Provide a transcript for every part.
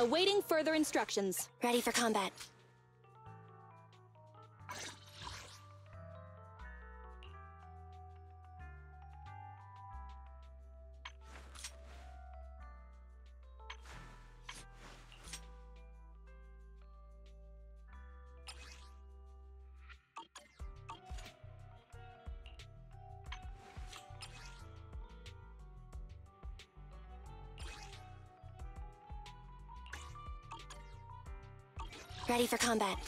Awaiting further instructions. Ready for combat. Ready for combat.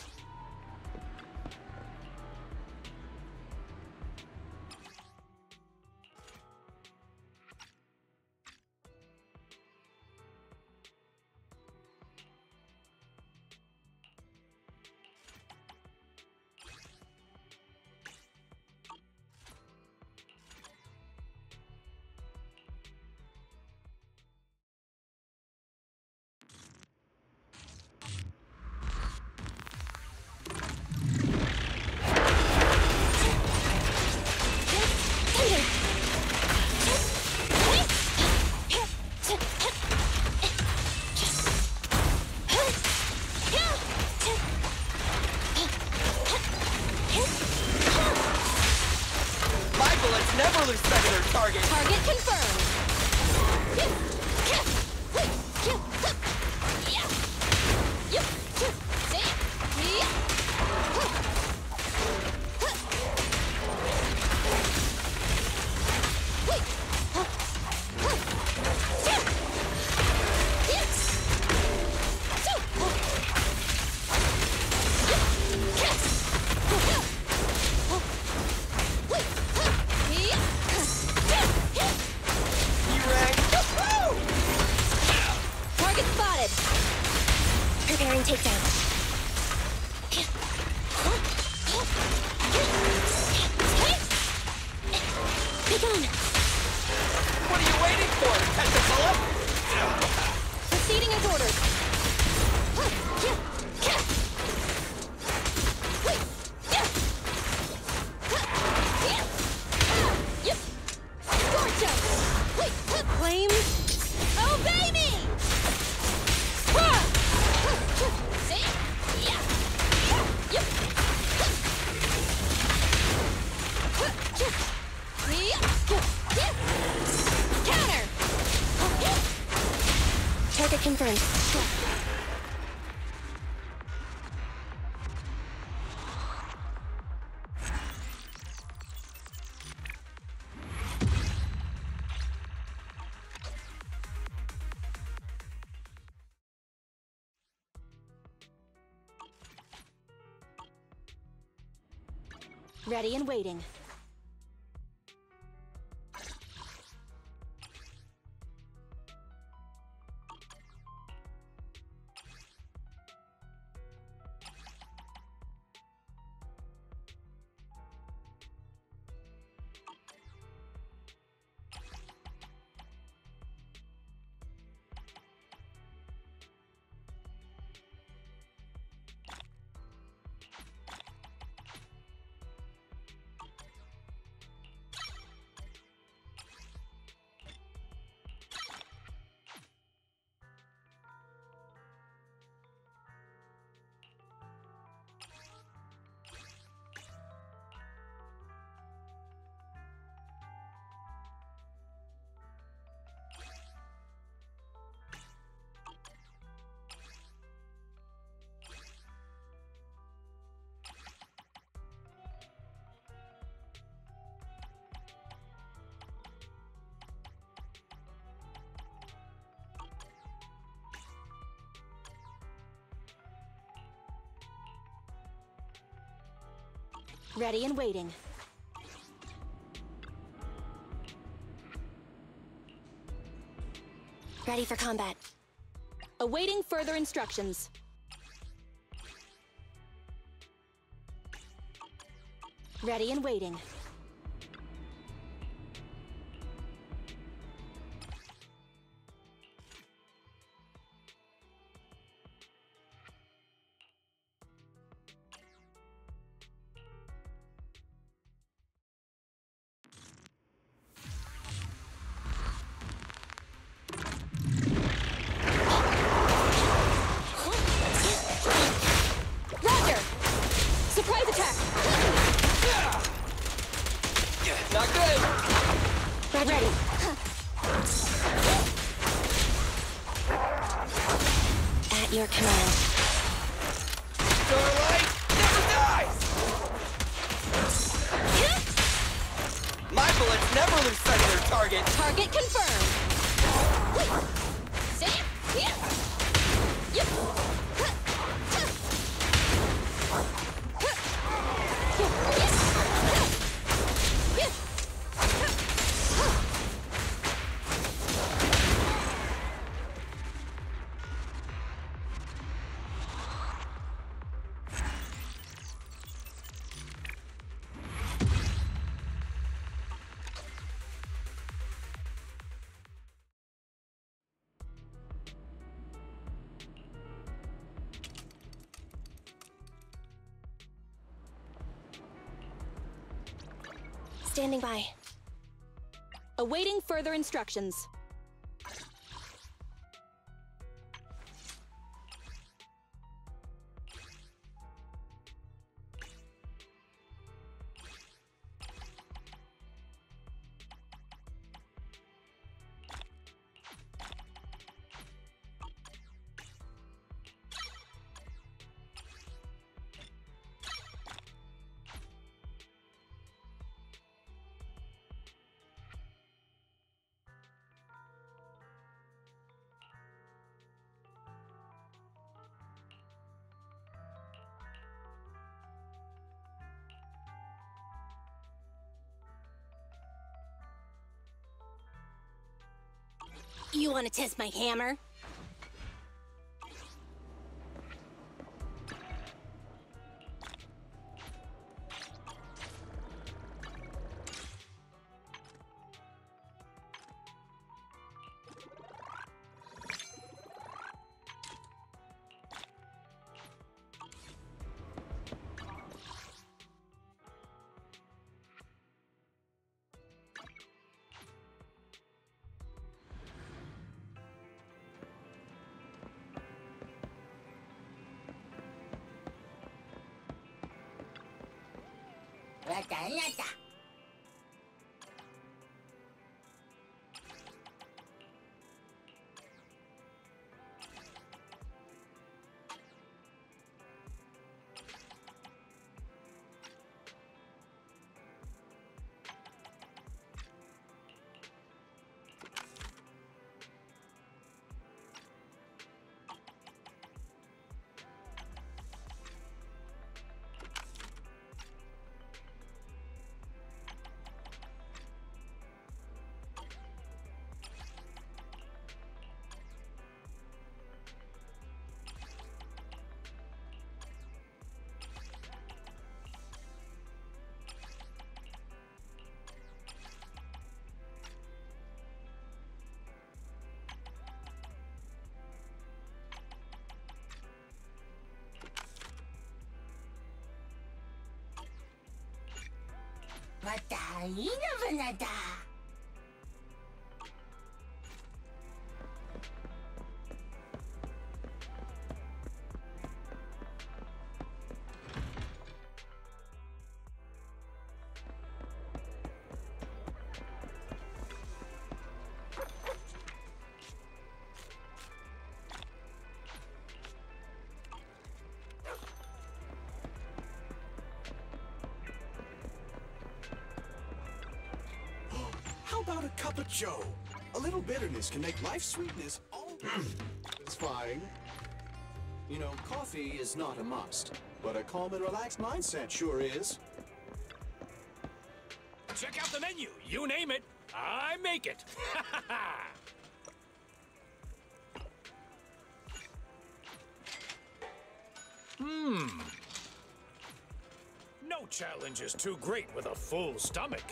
Ready and waiting. Ready and waiting. Ready for combat. Awaiting further instructions. Ready and waiting. Standing by. Awaiting further instructions. Want to test my hammer? またいい花だ bitterness can make life sweetness all It's fine. You know, coffee is not a must, but a calm and relaxed mindset sure is. Check out the menu. You name it, I make it. hmm. No challenge is too great with a full stomach.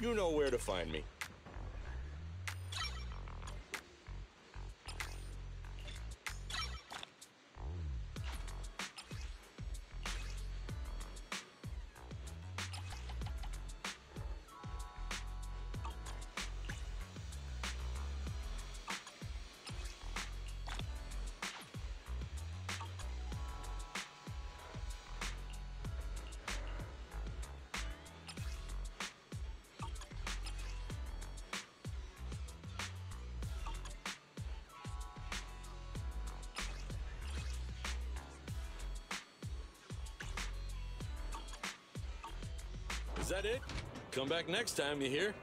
You know where to find me. Come back next time, you hear?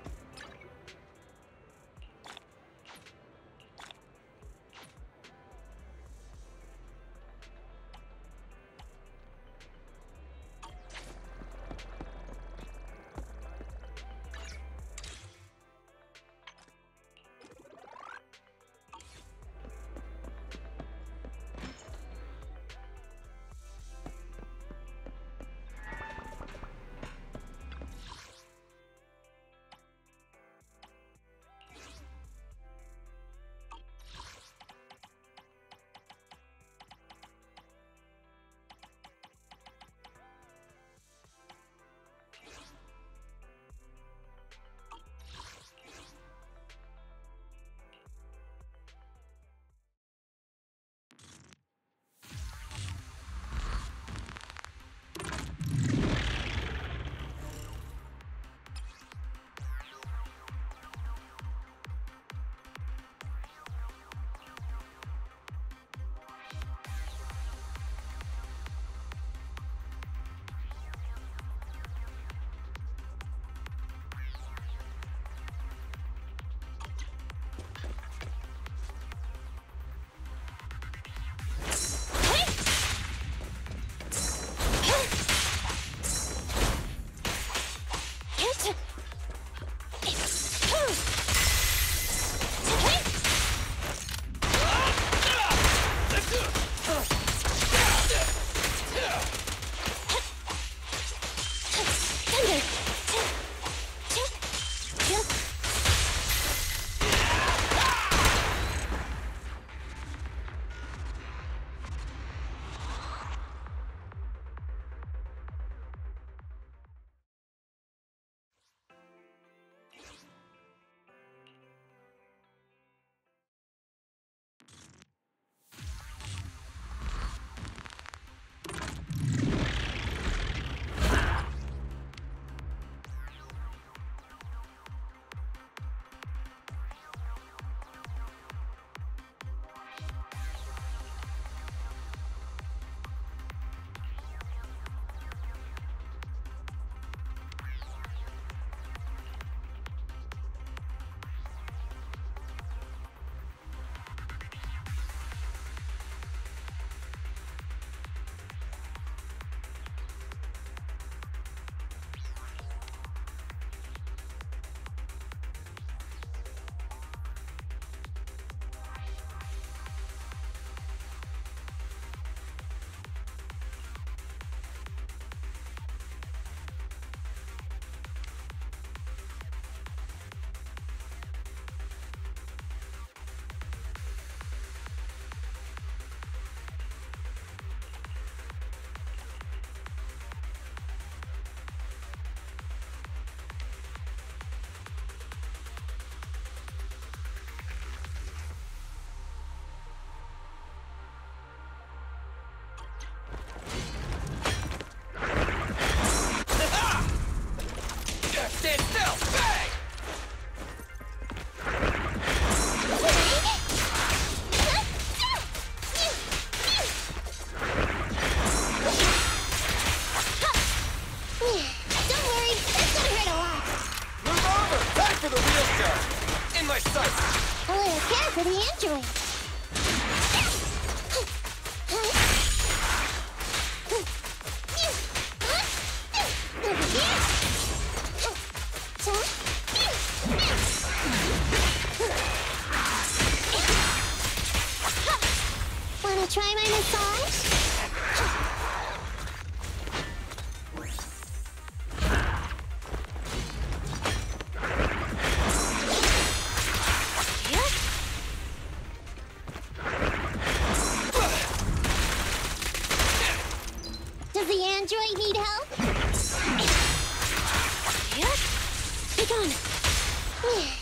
on.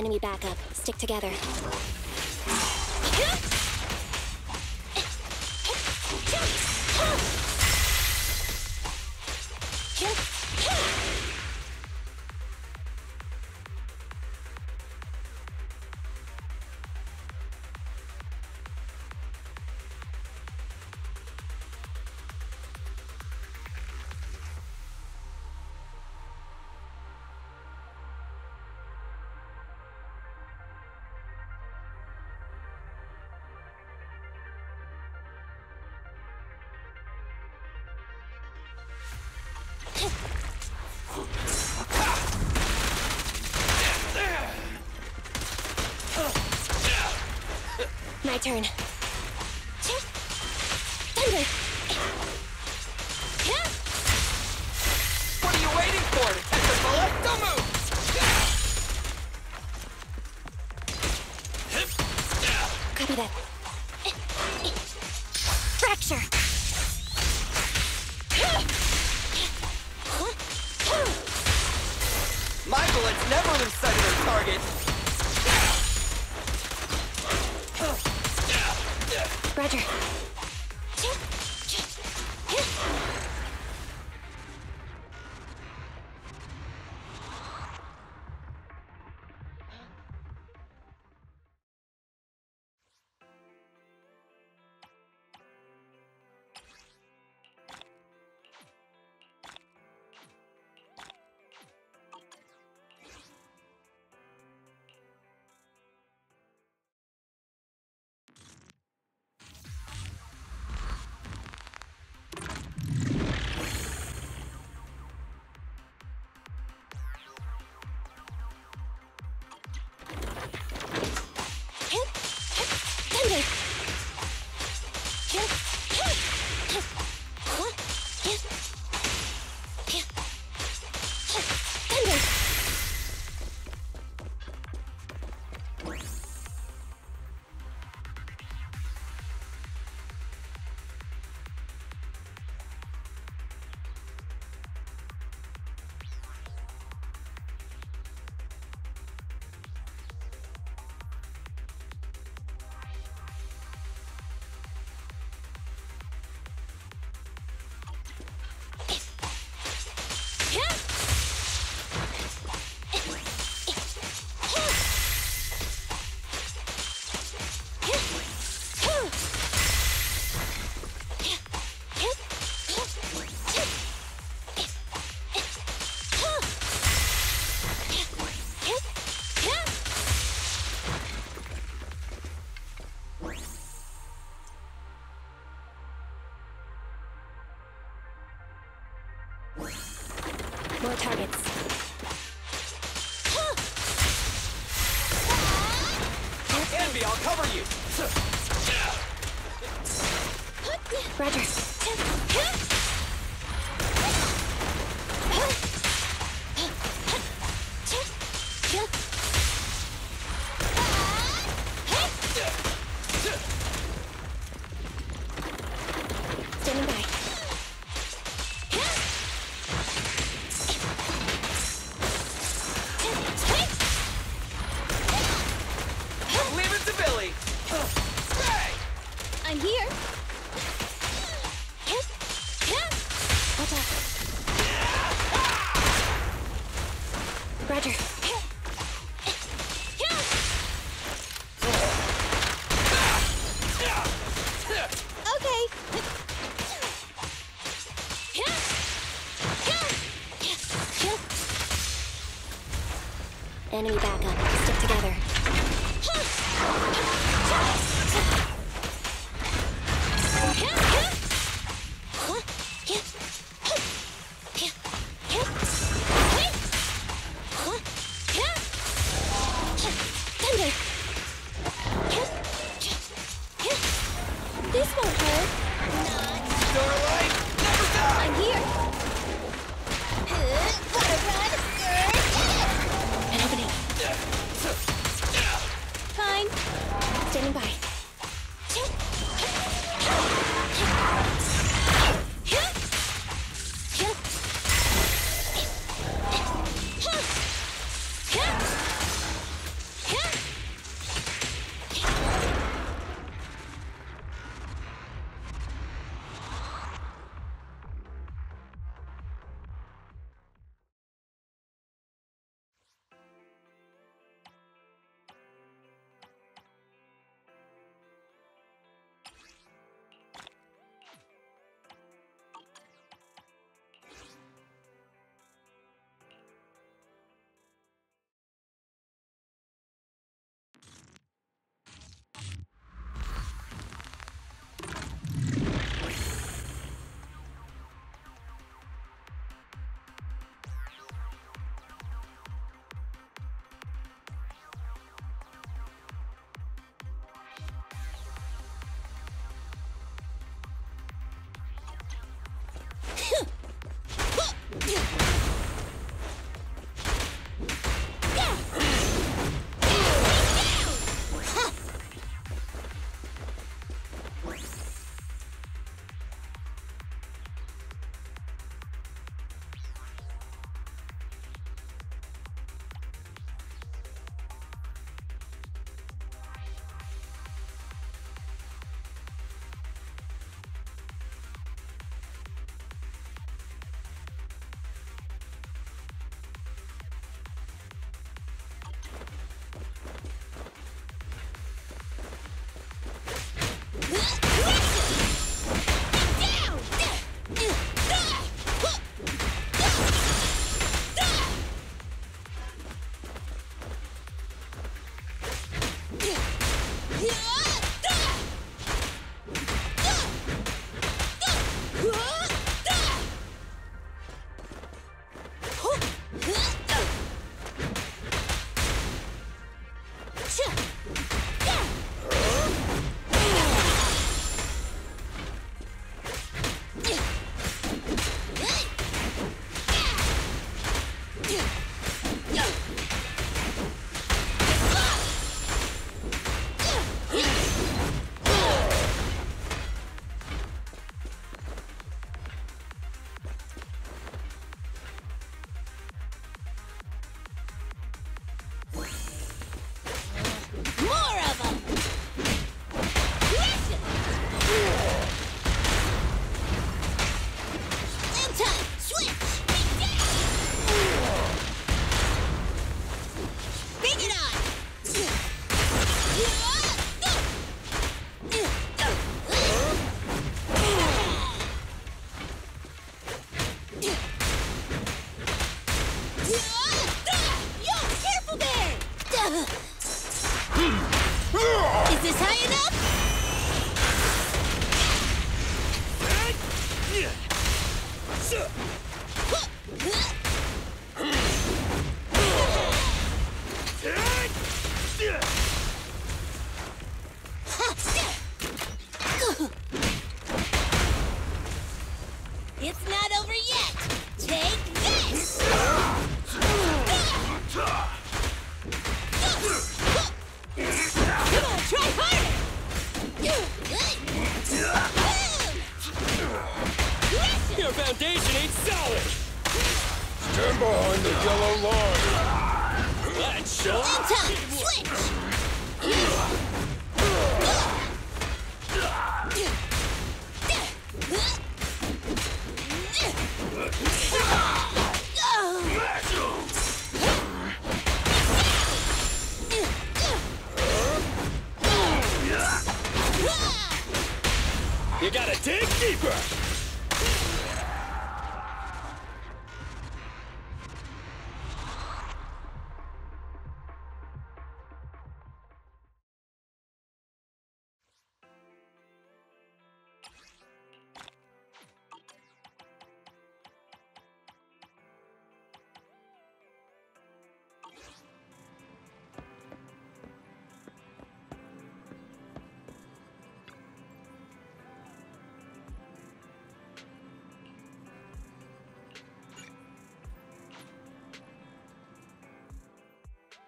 Enemy backup. Stick together. Turn.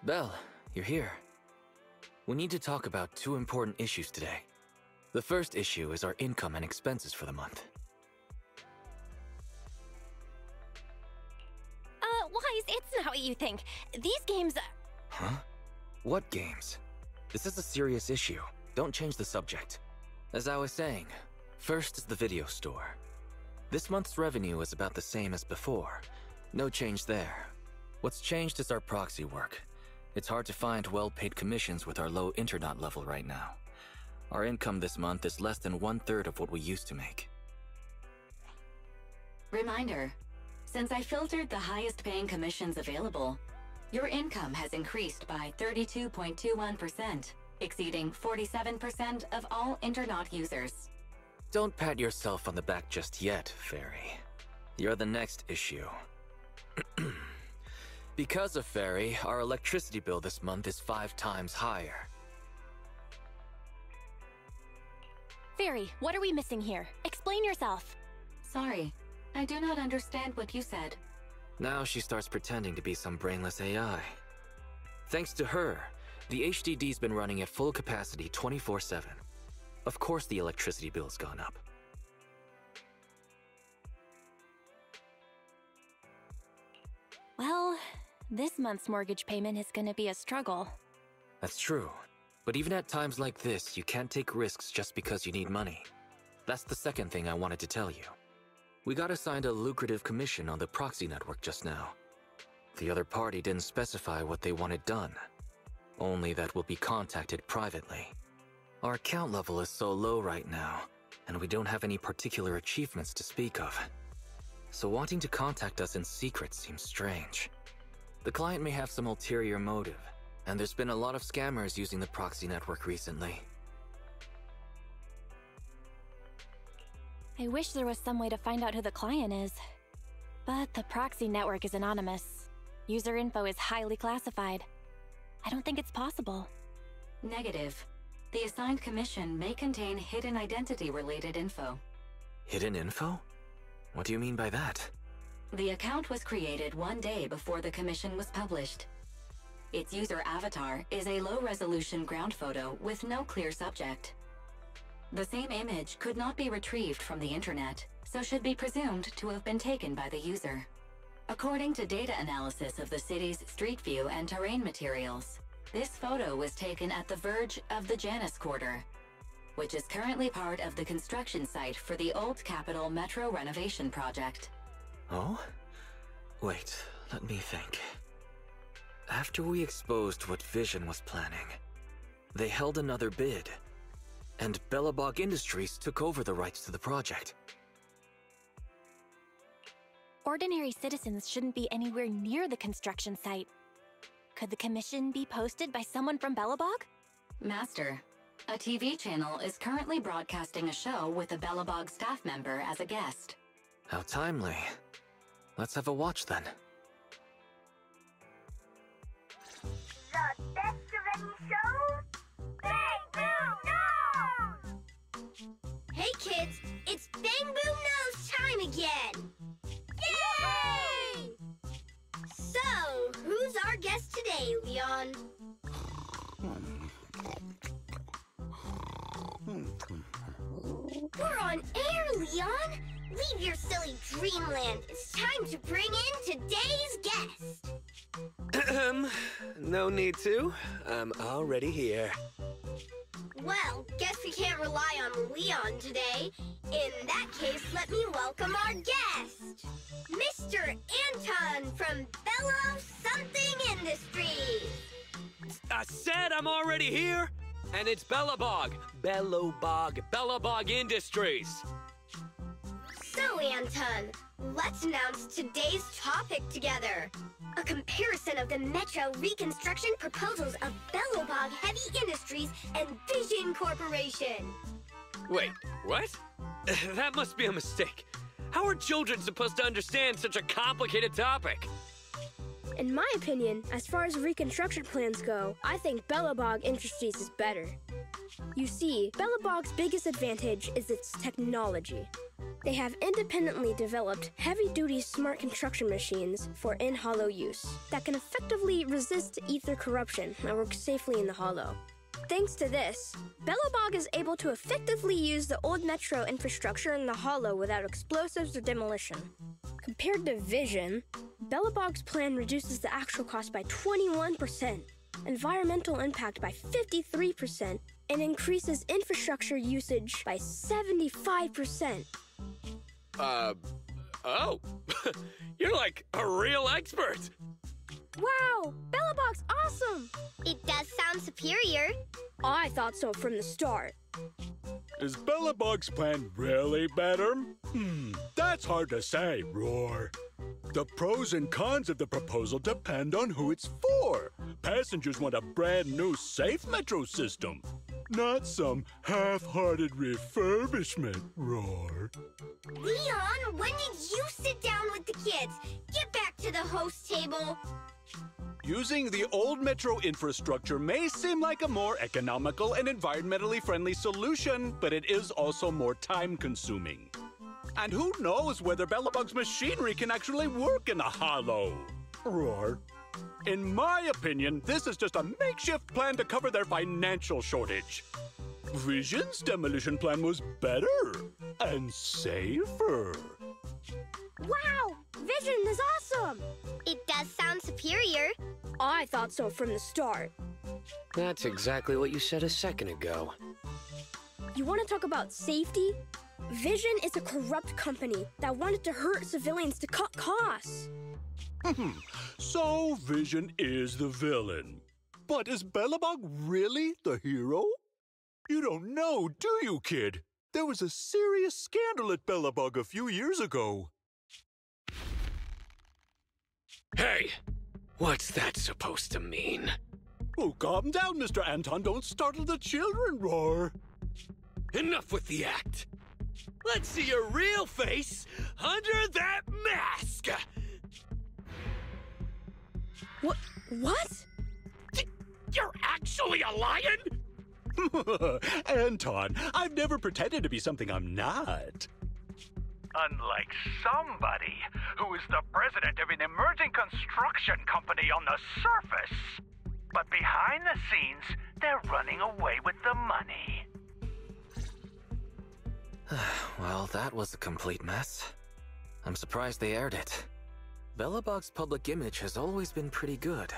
Belle, you're here. We need to talk about two important issues today. The first issue is our income and expenses for the month. Uh, Wise, it's not what you think. These games. Huh? What games? This is a serious issue. Don't change the subject. As I was saying, first is the video store. This month's revenue is about the same as before. No change there. What's changed is our proxy work. It's hard to find well-paid commissions with our low Inter-Knot level right now. Our income this month is less than one-third of what we used to make. Reminder, since I filtered the highest paying commissions available, your income has increased by 32.21%, exceeding 47% of all Inter-Knot users. Don't pat yourself on the back just yet, Fairy. You're the next issue. because of Fairy, our electricity bill this month is five times higher. Fairy, what are we missing here? Explain yourself. Sorry, I do not understand what you said. Now she starts pretending to be some brainless AI. Thanks to her, the HDD's been running at full capacity 24 7. Of course, the electricity bill's gone up. Well, this month's mortgage payment is gonna be a struggle. That's true. But even at times like this, you can't take risks just because you need money. That's the second thing I wanted to tell you. We got assigned a lucrative commission on the proxy network just now. The other party didn't specify what they wanted done, only that we'll be contacted privately. Our account level is so low right now, and we don't have any particular achievements to speak of. So wanting to contact us in secret seems strange. The client may have some ulterior motive, And there's been a lot of scammers using the proxy network recently. I wish there was some way to find out who the client is. But the proxy network is anonymous. User info is highly classified. I don't think it's possible. Negative. The assigned commission may contain hidden identity-related info. Hidden info? What do you mean by that? The account was created one day before the commission was published. Its user avatar is a low-resolution ground photo with no clear subject. The same image could not be retrieved from the internet, so should be presumed to have been taken by the user. According to data analysis of the city's street view and terrain materials, this photo was taken at the verge of the Janus Quarter, which is currently part of the construction site for the Old Capital Metro renovation project. Oh? Wait, let me think. After we exposed what Vision was planning, they held another bid, and Belobog Industries took over the rights to the project. Ordinary citizens shouldn't be anywhere near the construction site. Could the commission be posted by someone from Belobog? Master, a TV channel is currently broadcasting a show with a Belobog staff member as a guest. How timely. Let's have a watch then. The best of any shows? Bang Boom Knows! Hey kids, it's Bang Boom Knows time again! Yay! So, who's our guest today, Leon? We're on air, Leon! Leave your silly dreamland. It's time to bring in today's guest. Ahem. no need to. I'm already here. Well, guess we can't rely on Leon today. In that case, let me welcome our guest, Mr. Anton from Bellow Something Industries. I said I'm already here, and it's Belobog. Belobog. Belobog Industries. So, Anton, let's announce today's topic together. A comparison of the Metro reconstruction proposals of Belobog Heavy Industries and Vision Corporation. Wait, what? that must be a mistake. How are children supposed to understand such a complicated topic? In my opinion, as far as reconstruction plans go, I think Belobog Industries is better. You see, Belobog's biggest advantage is its technology. They have independently developed heavy-duty smart construction machines for in-hollow use that can effectively resist ether corruption and work safely in the hollow. Thanks to this, Belobog is able to effectively use the old metro infrastructure in the hollow without explosives or demolition. Compared to Vision, Belobog's plan reduces the actual cost by 21%, environmental impact by 53%, and increases infrastructure usage by 75%. Uh, oh. You're like a real expert. Wow, Belobog's awesome! It does sound superior. I thought so from the start. Is Belobog's plan really better? Hmm, that's hard to say, Roar. The pros and cons of the proposal depend on who it's for. Passengers want a brand new safe metro system, not some half-hearted refurbishment, Roar. Leon, when did you sit down with the kids? Get back to the host table. Using the old metro infrastructure may seem like a more economical and environmentally friendly solution, but it is also more time consuming. And who knows whether Belobog's machinery can actually work in the hollow? Roar. In my opinion, this is just a makeshift plan to cover their financial shortage. Vision's demolition plan was better and safer. Wow, Vision is awesome! It does sound superior. I thought so from the start. That's exactly what you said a second ago. You want to talk about safety? Vision is a corrupt company that wanted to hurt civilians to cut costs. Hmm. So Vision is the villain. But is Belobog really the hero? You don't know, do you, kid? There was a serious scandal at Belobog a few years ago. Hey, what's that supposed to mean? Oh, calm down, Mr. Anton. Don't startle the children, Roar. Enough with the act. Let's see your real face under that mask! What? What? You're actually a lion? Anton, I've never pretended to be something I'm not. Unlike somebody who is the president of an emerging construction company on the surface. But behind the scenes, they're running away with the money. well, that was a complete mess. I'm surprised they aired it. Belobog's public image has always been pretty good,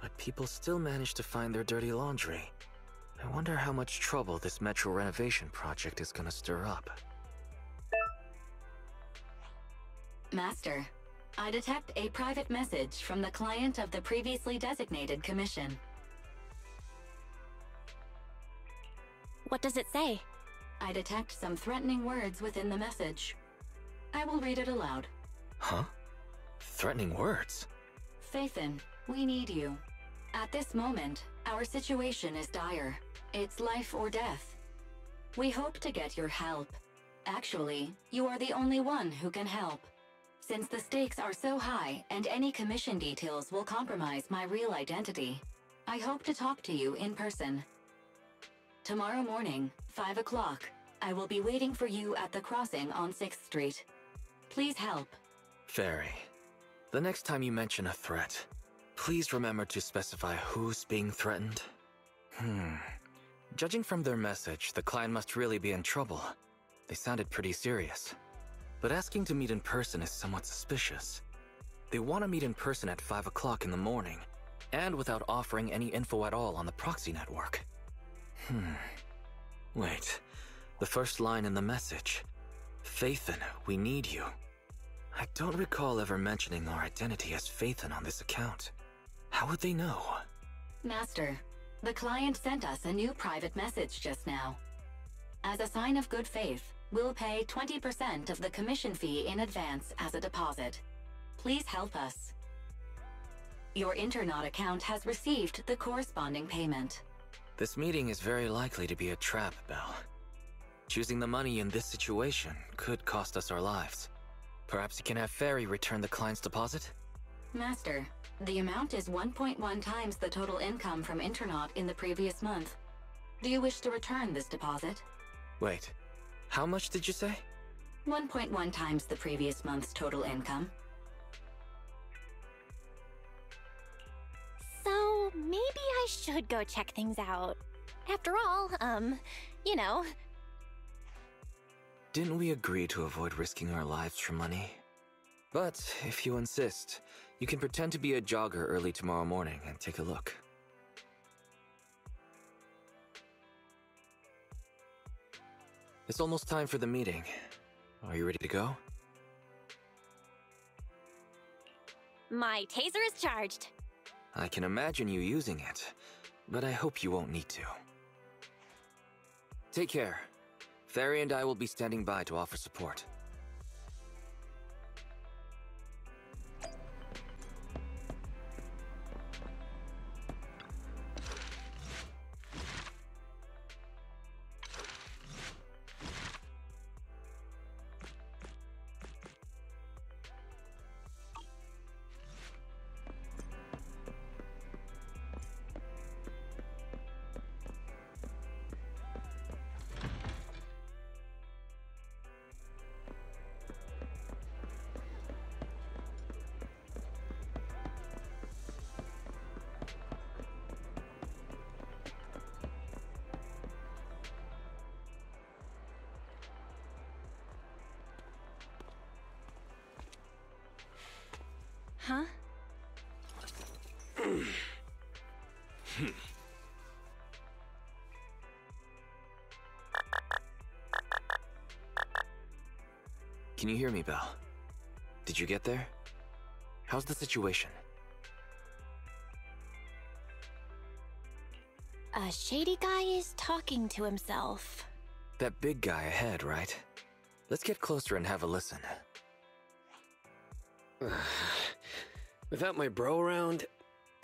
but people still manage to find their dirty laundry. I wonder how much trouble this metro renovation project is gonna stir up. Master, I detect a private message from the client of the previously designated commission. What does it say? I detect some threatening words within the message. I will read it aloud. Huh? Threatening words? Phaethon, we need you. At this moment, our situation is dire. It's life or death. We hope to get your help. Actually, you are the only one who can help. Since the stakes are so high and any commission details will compromise my real identity, I hope to talk to you in person. Tomorrow morning, 5 o'clock, I will be waiting for you at the crossing on 6th Street. Please help. Fairy, the next time you mention a threat, please remember to specify who's being threatened. Hmm. Judging from their message, the client must really be in trouble. They sounded pretty serious. But asking to meet in person is somewhat suspicious. They want to meet in person at 5 o'clock in the morning, and without offering any info at all on the proxy network. Hmm. Wait. The first line in the message. Phaethon, we need you. I don't recall ever mentioning our identity as Phaethon on this account. How would they know? Master, the client sent us a new private message just now. As a sign of good faith, we'll pay 20% of the commission fee in advance as a deposit. Please help us. Your Inter-Knot account has received the corresponding payment. This meeting is very likely to be a trap, Belle. Choosing the money in this situation could cost us our lives. Perhaps you can have Fairy return the client's deposit? Master, the amount is 1.1 times the total income from Inter-Knot in the previous month. Do you wish to return this deposit? Wait, how much did you say? 1.1 times the previous month's total income. So, maybe I should go check things out. After all, um, you know. Didn't we agree to avoid risking our lives for money? But if you insist, you can pretend to be a jogger early tomorrow morning and take a look. It's almost time for the meeting. Are you ready to go? My taser is charged. I can imagine you using it, but I hope you won't need to. Take care. Fairy and I will be standing by to offer support. Can you hear me, Belle? Did you get there? How's the situation? A shady guy is talking to himself. That big guy ahead, right? Let's get closer and have a listen. Without my bro around,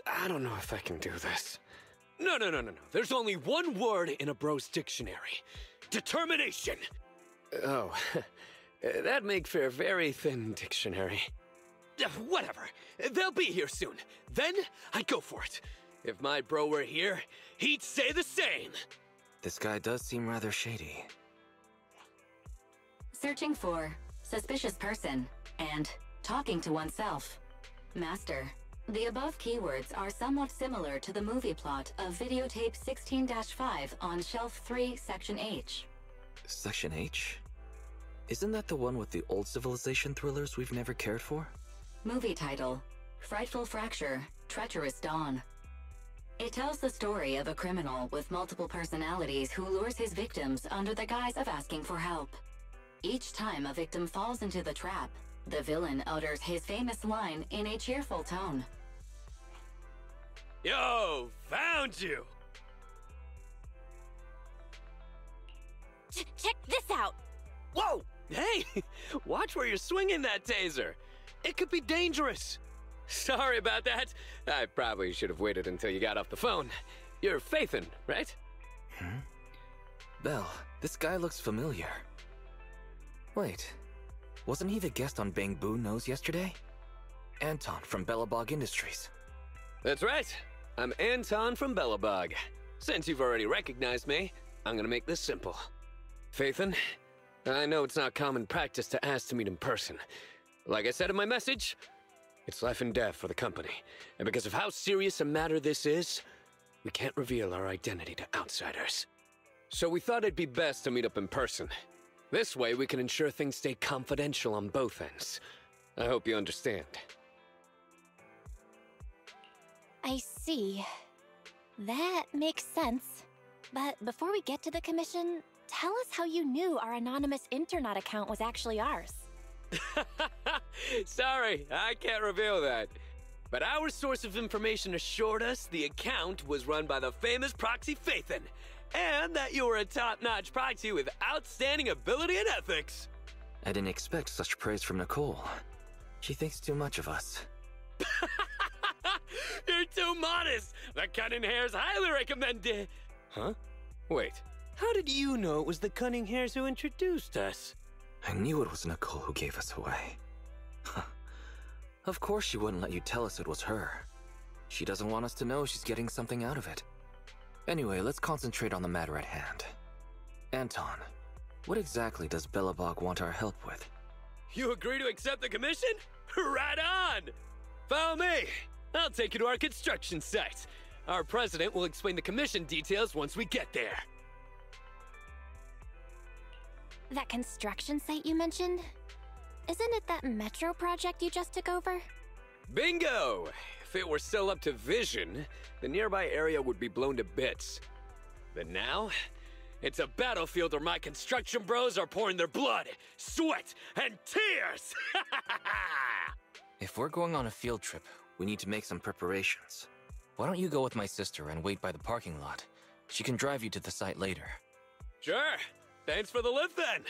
I don't know if I can do this. No, no, no, no, no. There's only one word in a bro's dictionary. Determination. Oh, that'd make for a very thin dictionary. Uh, Whatever. They'll be here soon. Then I'd go for it. If my bro were here, he'd say the same. This guy does seem rather shady. Searching for suspicious person and talking to oneself. Master, the above keywords are somewhat similar to the movie plot of videotape 16-5 on shelf 3, section H. Section H? Isn't that the one with the old civilization thrillers we've never cared for? Movie title Frightful Fracture Treacherous Dawn. It tells the story of a criminal with multiple personalities who lures his victims under the guise of asking for help. Each time a victim falls into the trap, the villain utters his famous line in a cheerful tone. Yo, found you. Ch- check this out! Whoa! Hey, watch where you're swinging that taser. It could be dangerous. Sorry about that. I probably should have waited until you got off the phone. You're Phaethon, right? Hmm? Belle, this guy looks familiar. Wait, wasn't he the guest on Bang Boo Nose yesterday? Anton from Belobog Industries. That's right. I'm Anton from Belobog. Since you've already recognized me, I'm gonna make this simple. Phaethon, I know it's not common practice to ask to meet in person. Like I said in my message, it's life and death for the company. And because of how serious a matter this is, we can't reveal our identity to outsiders. So we thought it'd be best to meet up in person. This way we can ensure things stay confidential on both ends. I hope you understand. I see. That makes sense. But before we get to the commission, tell us how you knew our anonymous Internet account was actually ours. Sorry, I can't reveal that. But our source of information assured us the account was run by the famous proxy Phaethon, and that you were a top-notch proxy with outstanding ability and ethics. I didn't expect such praise from Nicole. She thinks too much of us. You're too modest. The Cunning Hares highly recommended. Huh? Wait, how did you know it was the Cunning Hares who introduced us? I knew it was Nicole who gave us away. of course she wouldn't let you tell us it was her. She doesn't want us to know she's getting something out of it. Anyway, let's concentrate on the matter at hand. Anton, what exactly does Belobog want our help with? You agree to accept the commission? Right on! Follow me. I'll take you to our construction site. Our president will explain the commission details once we get there. That construction site you mentioned? Isn't it that metro project you just took over? Bingo! If it were still up to vision, the nearby area would be blown to bits. But now, it's a battlefield where my construction bros are pouring their blood, sweat, and tears! If we're going on a field trip, we need to make some preparations. Why don't you go with my sister and wait by the parking lot? She can drive you to the site later. sure. Thanks for the lift then.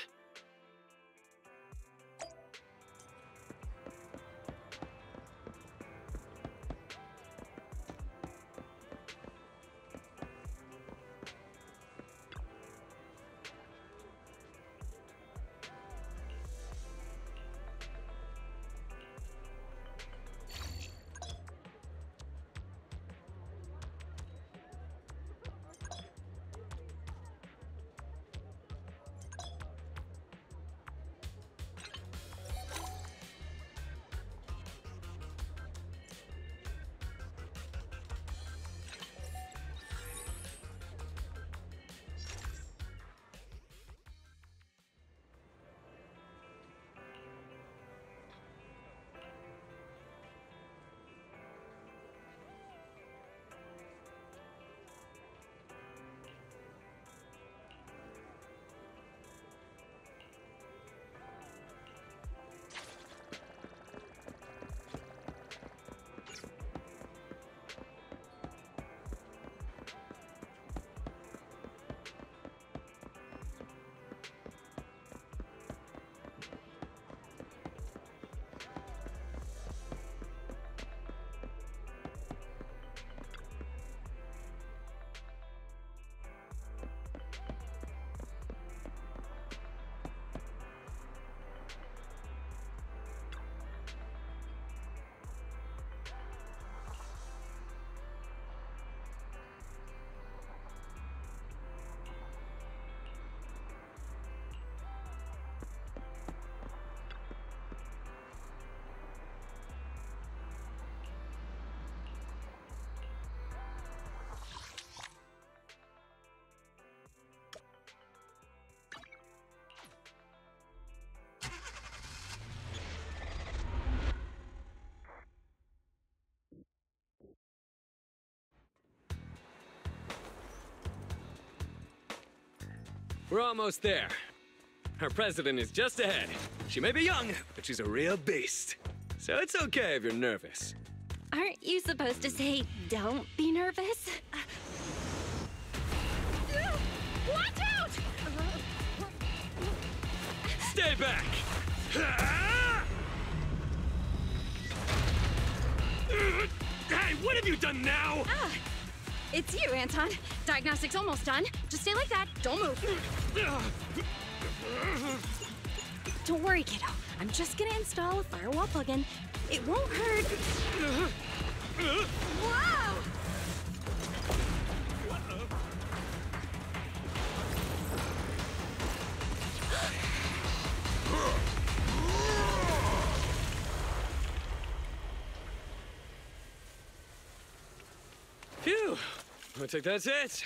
We're almost there. Our president is just ahead. She may be young, but she's a real beast. So it's okay if you're nervous. Aren't you supposed to say, don't be nervous? Watch out! Stay back! Hey, what have you done now? Ah, it's you, Anton. Diagnostics almost done. Stay like that. Don't move. Don't worry, kiddo. I'm just gonna install a firewall plugin. It won't hurt. Wow! Phew! I think that's it.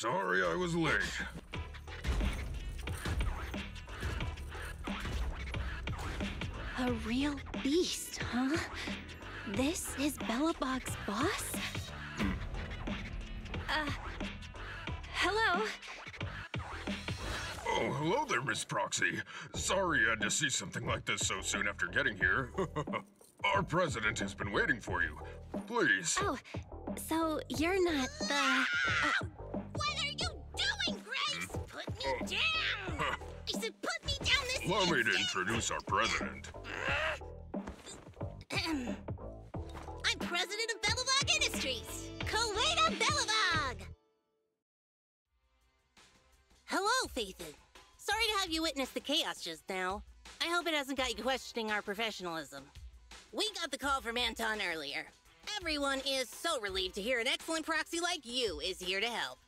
Sorry I was late. A real beast, huh? This is Belobog's boss? Uh, hello? Oh, hello there, Miss Proxy. Sorry you had to see something like this so soon after getting here. Our president has been waiting for you. Please. Oh, so you're not the... Uh, Me! I said put me down this Allow me to introduce our president. I'm president of Belobog Industries, Koleda Belobog! Hello, Phaethon. Sorry to have you witness the chaos just now. I hope it hasn't got you questioning our professionalism. We got the call from Anton earlier. Everyone is so relieved to hear an excellent proxy like you is here to help.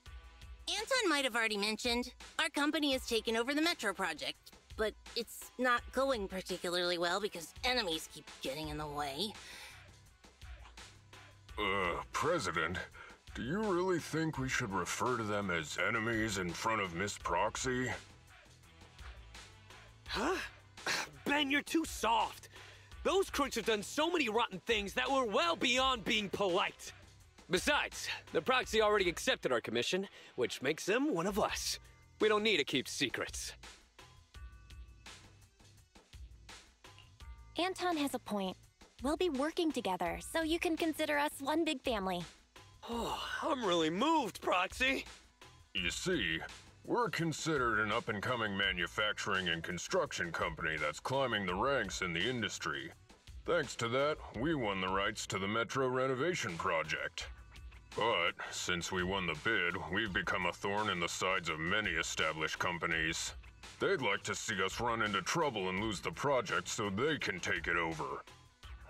Anton might have already mentioned, our company has taken over the Metro project, but it's not going particularly well because enemies keep getting in the way. Uh, President, do you really think we should refer to them as enemies in front of Miss Proxy? Huh? Ben, you're too soft. Those crooks have done so many rotten things that were well beyond being polite. Besides, the proxy already accepted our commission, which makes them one of us. We don't need to keep secrets. Anton has a point. We'll be working together, so you can consider us one big family. Oh, I'm really moved, Proxy. You see, we're considered an up and coming manufacturing and construction company that's climbing the ranks in the industry. Thanks to that, we won the rights to the Metro renovation project. But since we won the bid, we've become a thorn in the sides of many established companies. They'd like to see us run into trouble and lose the project so they can take it over.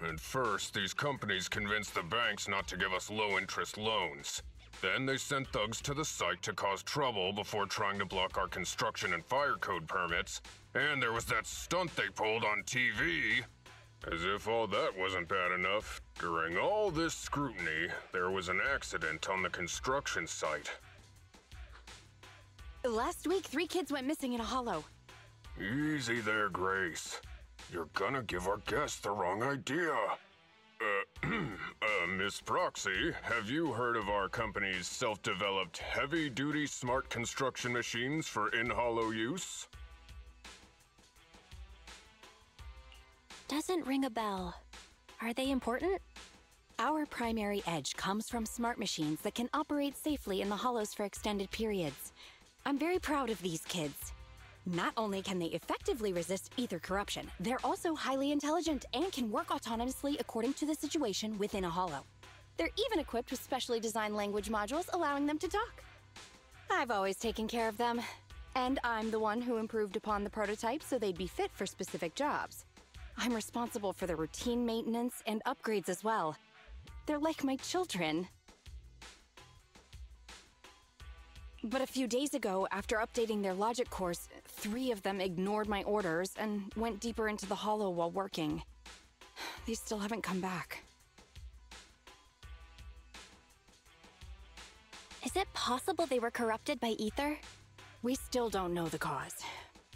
At first, these companies convinced the banks not to give us low interest loans. Then they sent thugs to the site to cause trouble before trying to block our construction and fire code permits. And there was that stunt they pulled on TV. As if all that wasn't bad enough, during all this scrutiny, there was an accident on the construction site. Last week, three kids went missing in a hollow. Easy there, Grace. You're gonna give our guests the wrong idea. Uh, uh, Miss Proxy, have you heard of our company's self-developed heavy-duty smart construction machines for in-hollow use? Doesn't ring a bell. Are they important? Our primary edge comes from smart machines that can operate safely in the hollows for extended periods. I'm very proud of these kids. Not only can they effectively resist ether corruption, they're also highly intelligent and can work autonomously according to the situation within a hollow. They're even equipped with specially designed language modules allowing them to talk. I've always taken care of them, and I'm the one who improved upon the prototype so they'd be fit for specific jobs. I'm responsible for the routine maintenance and upgrades as well. They're like my children. But a few days ago, after updating their logic cores, three of them ignored my orders and went deeper into the hollow while working. They still haven't come back. Is it possible they were corrupted by ether? We still don't know the cause.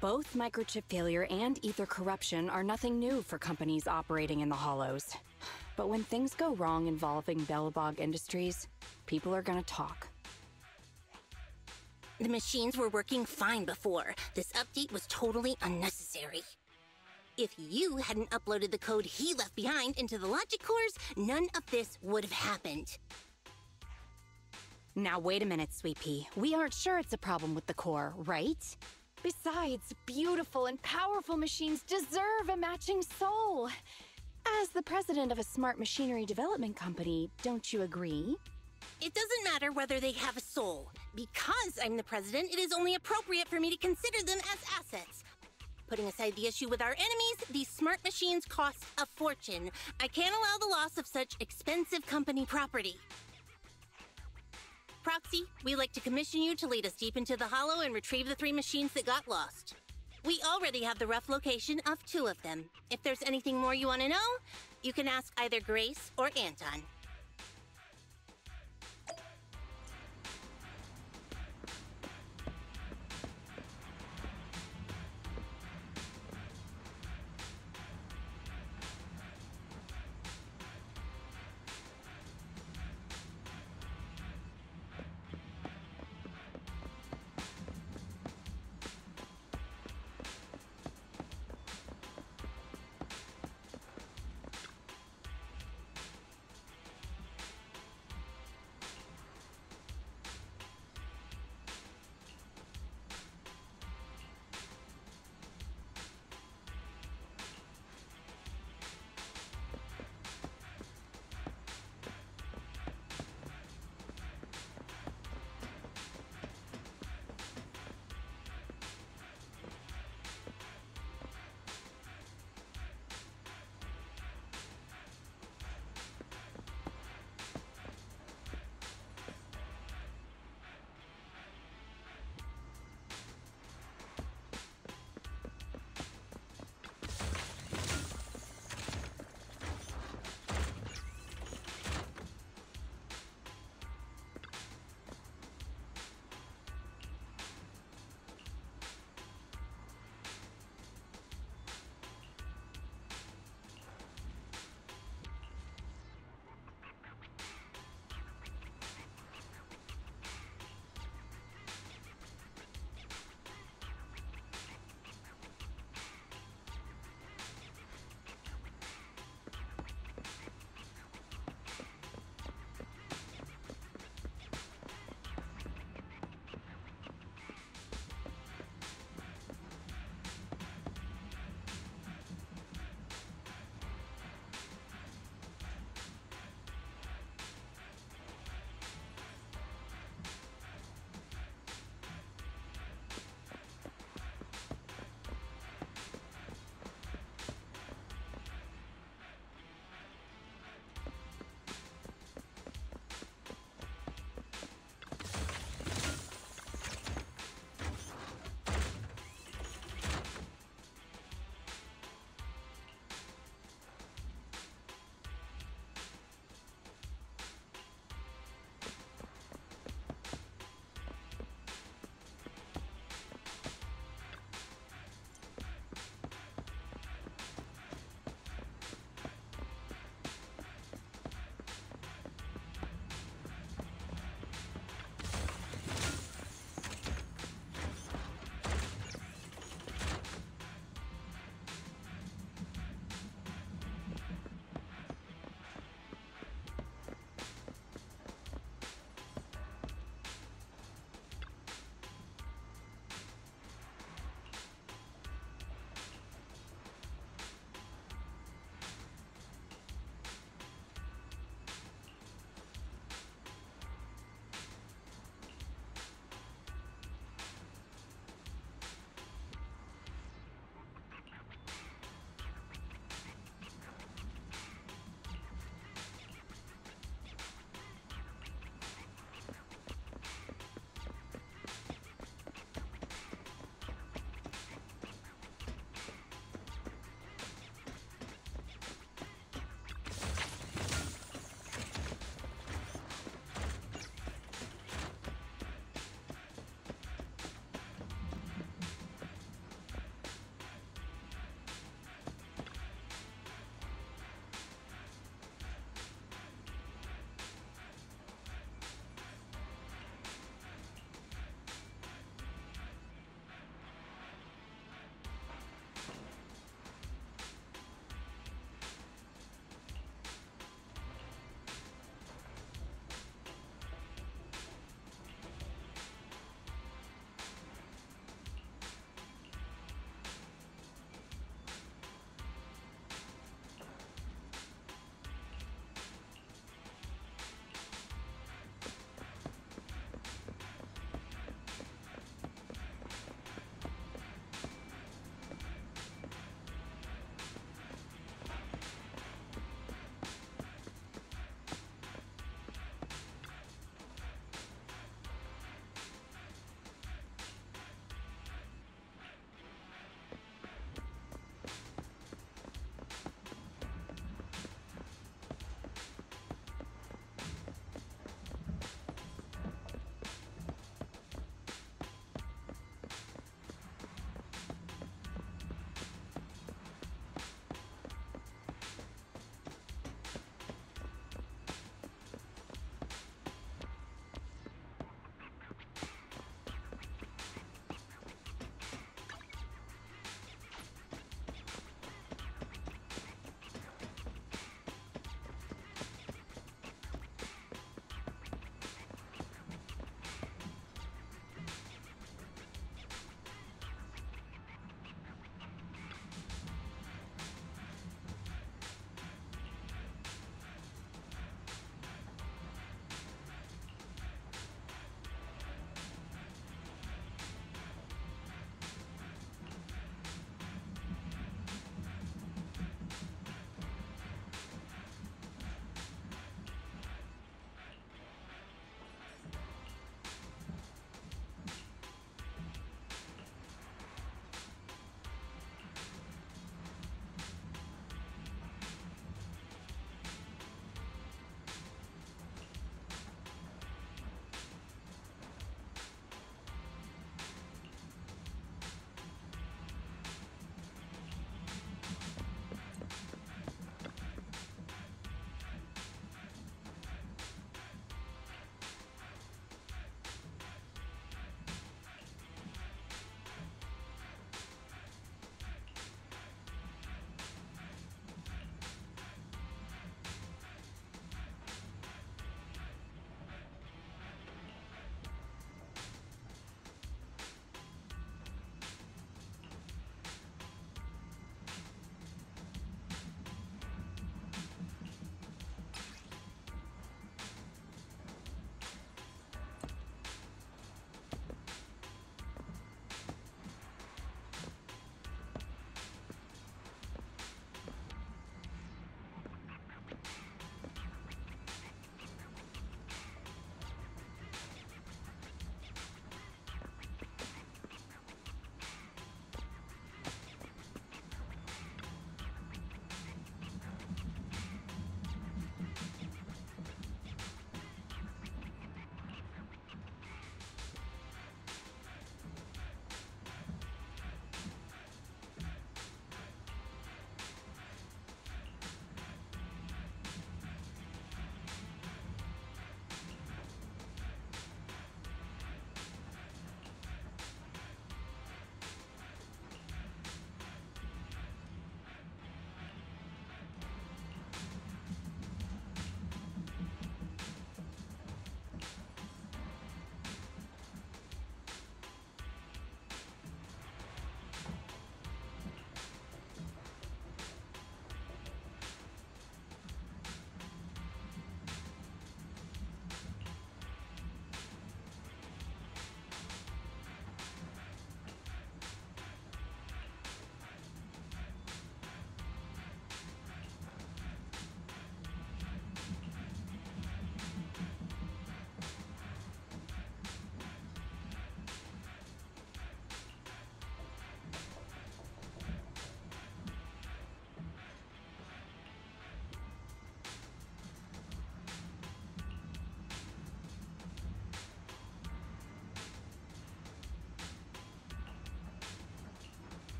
Both microchip failure and ether corruption are nothing new for companies operating in the hollows. But when things go wrong involving Belobog Industries, people are gonna talk. The machines were working fine before. This update was totally unnecessary. If you hadn't uploaded the code he left behind into the logic cores, none of this would have happened. Now, wait a minute, Sweet Pea. We aren't sure it's a problem with the core, right? Besides, beautiful and powerful machines deserve a matching soul. As the president of a smart machinery development company, don't you agree? It doesn't matter whether they have a soul. Because I'm the president, it is only appropriate for me to consider them as assets. Putting aside the issue with our enemies, these smart machines cost a fortune. I can't allow the loss of such expensive company property. Proxy, we'd like to commission you to lead us deep into the hollow and retrieve the three machines that got lost. We already have the rough location of two of them. If there's anything more you want to know, you can ask either Grace or Anton.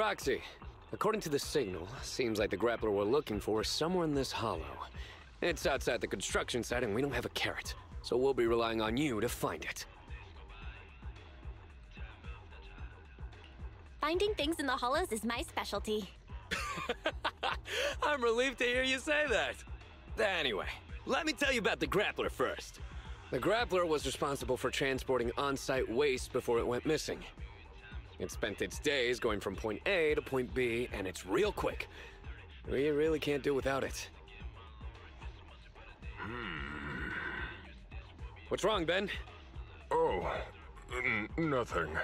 Proxy, according to the signal, seems like the grappler we're looking for is somewhere in this hollow. It's outside the construction site and we don't have a carrot, so we'll be relying on you to find it. Finding things in the hollows is my specialty. I'm relieved to hear you say that. Anyway, let me tell you about the grappler first. The grappler was responsible for transporting on-site waste before it went missing. It spent its days going from point A to point B, and it's real quick. We really can't do without it. Hmm. What's wrong, Ben? Oh, nothing.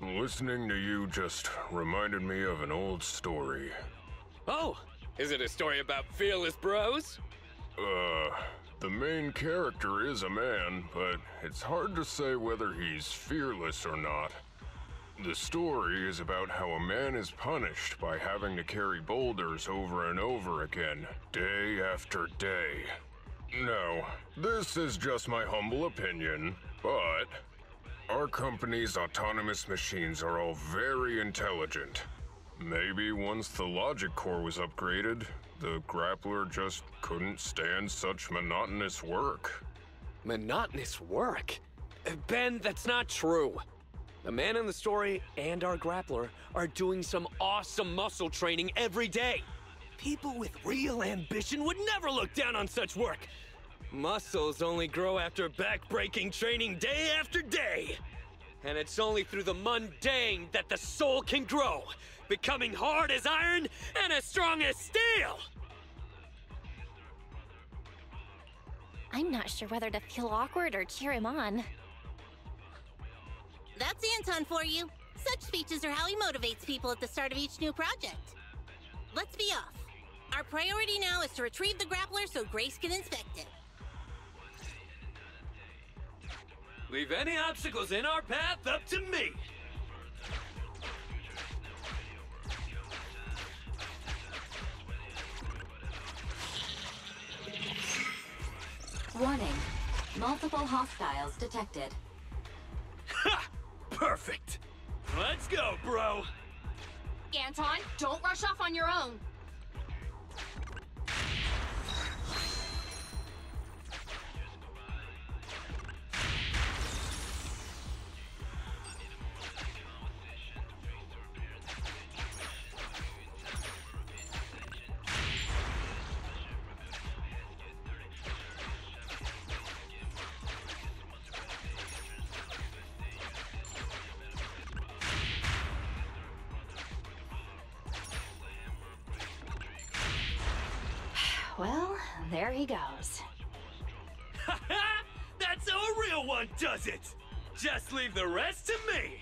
Listening to you just reminded me of an old story. Oh, is it a story about fearless bros? Uh, the main character is a man, but it's hard to say whether he's fearless or not. The story is about how a man is punished by having to carry boulders over and over again, day after day. No, this is just my humble opinion, but our company's autonomous machines are all very intelligent. Maybe once the logic core was upgraded, the grappler just couldn't stand such monotonous work. Monotonous work? Uh, Ben, that's not true. The man in the story and our grappler are doing some awesome muscle training every day. People with real ambition would never look down on such work. Muscles only grow after back-breaking training day after day. And it's only through the mundane that the soul can grow, becoming hard as iron and as strong as steel! I'm not sure whether to feel awkward or cheer him on. That's Anton for you. Such speeches are how he motivates people at the start of each new project. Let's be off. Our priority now is to retrieve the grappler so Grace can inspect it. Leave any obstacles in our path up to me! Warning. Multiple hostiles detected. Ha! Perfect! Let's go, bro! Anton, don't rush off on your own. Well, there he goes. That's how a real one does it! Just leave the rest to me!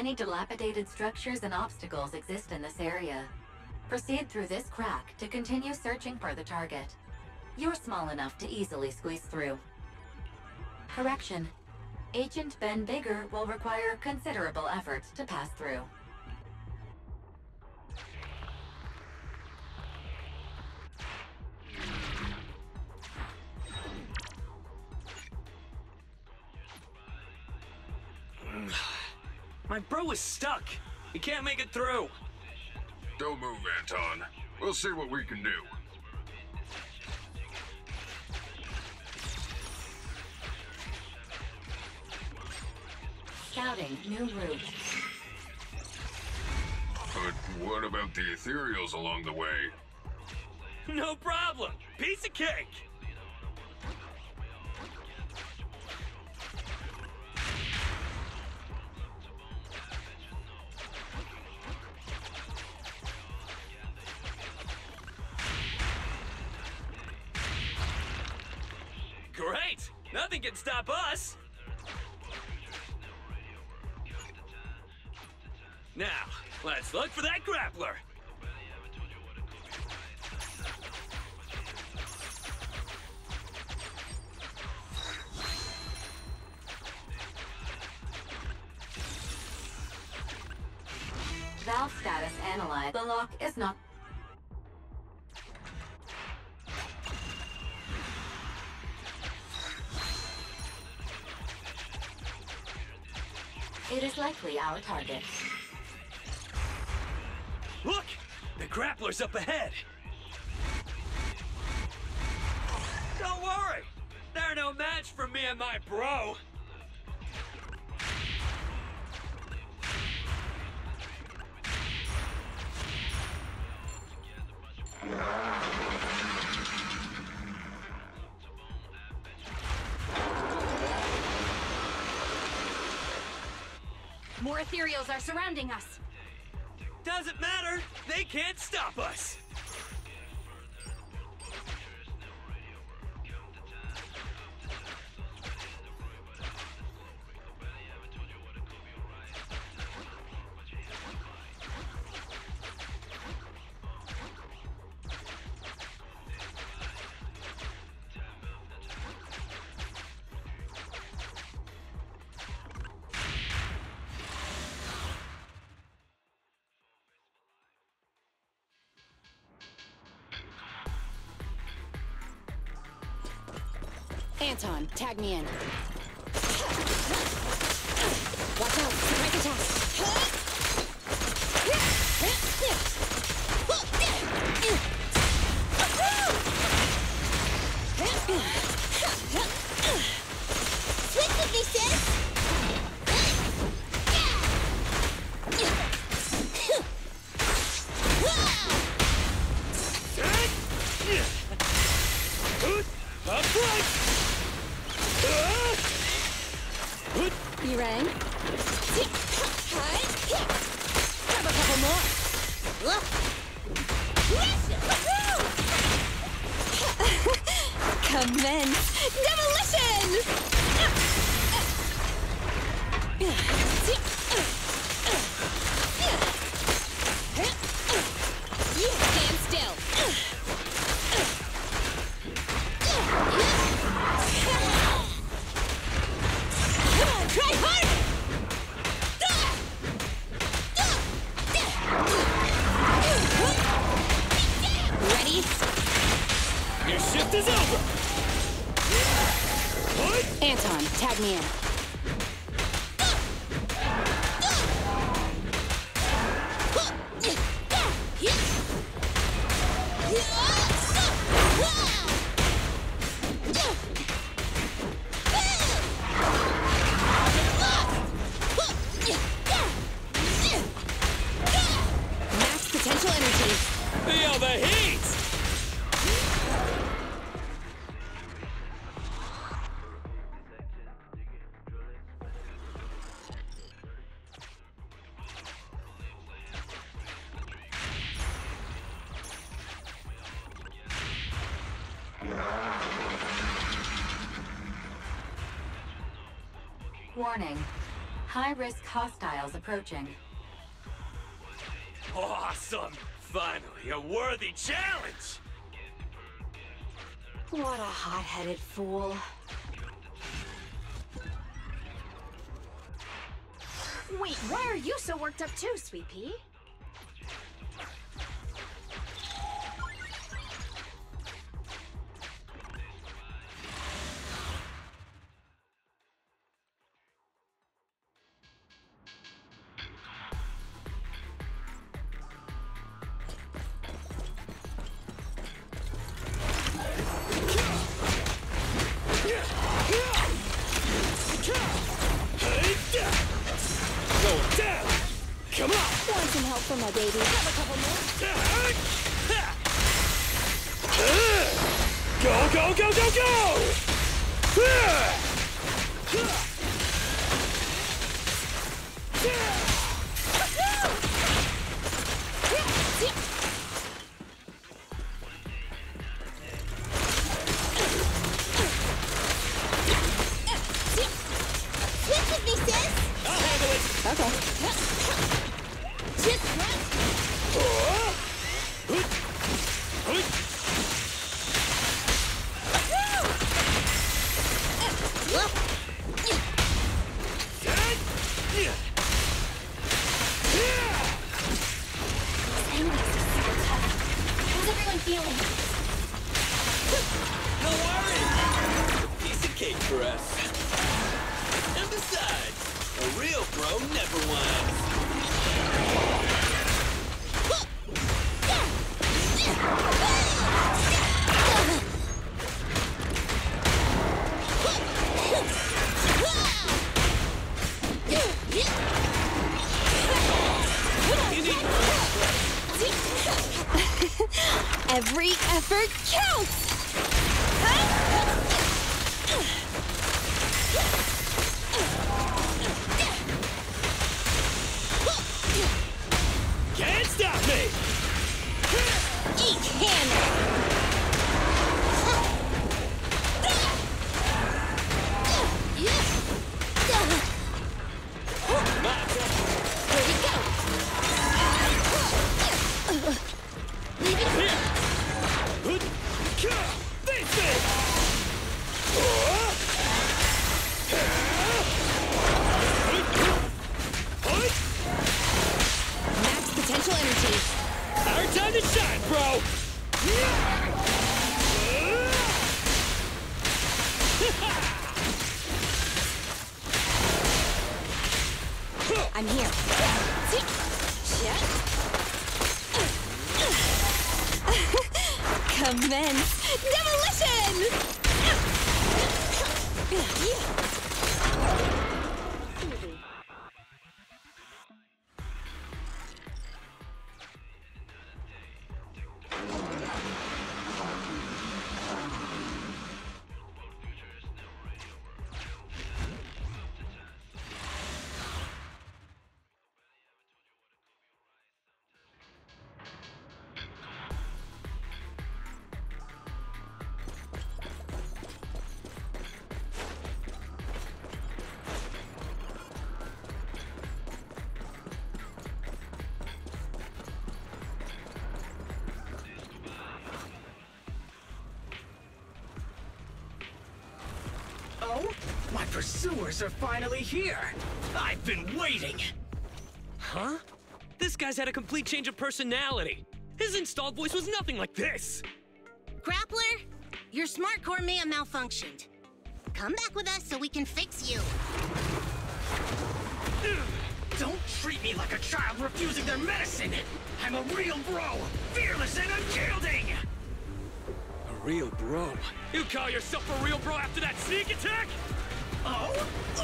Many dilapidated structures and obstacles exist in this area. Proceed through this crack to continue searching for the target. You're small enough to easily squeeze through. Correction. Agent Ben Bigger will require considerable effort to pass through. My bro is stuck. We can't make it through. Don't move, Anton. We'll see what we can do. Scouting new route. But what about the ethereals along the way? No problem. Piece of cake. Great! Nothing can stop us! Now, let's look for that grappler! Valve status analyzed. The lock is not... Likely our target. Look! The grappler's up ahead! Don't worry! They're no match for me and my bro! More are surrounding us. Doesn't matter! They can't stop us! Tag me in. Warning. High-risk hostiles approaching. Awesome! Finally, a worthy challenge! What a hot-headed fool. Wait, why are you so worked up too, Sweet Pea? Baby? Pursuers are finally here! I've been waiting! Huh? This guy's had a complete change of personality! His installed voice was nothing like this! Grappler, your smart core may have malfunctioned. Come back with us so we can fix you. Don't treat me like a child refusing their medicine! I'm a real bro! Fearless and unyielding! A real bro? You call yourself a real bro after that sneak attack?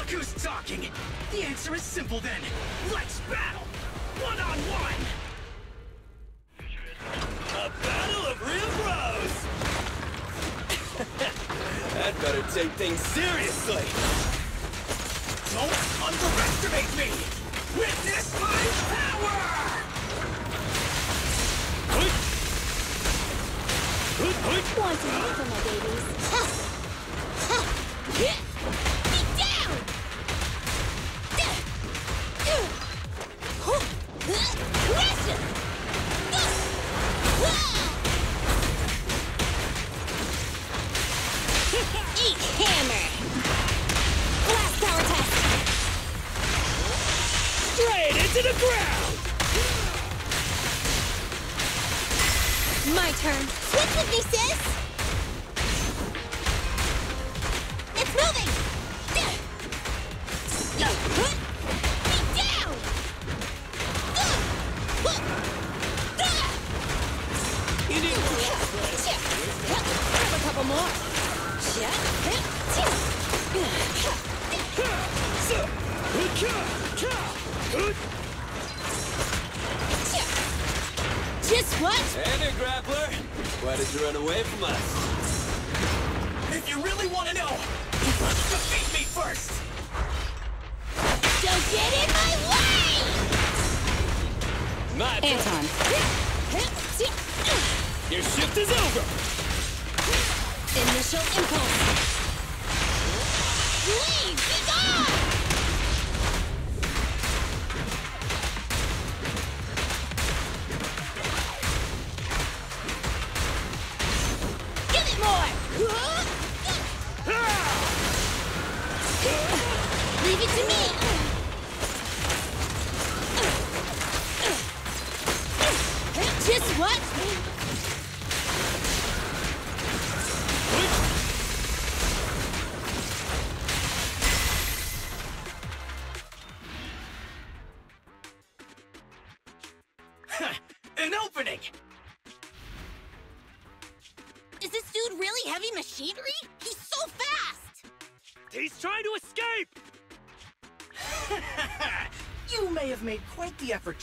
Look who's talking! The answer is simple then! Let's battle! One on one! A battle of real bros! I'd better take things seriously! Don't underestimate me! Witness my power! Want help from my babies? to the ground! My turn. Switch with me, sis!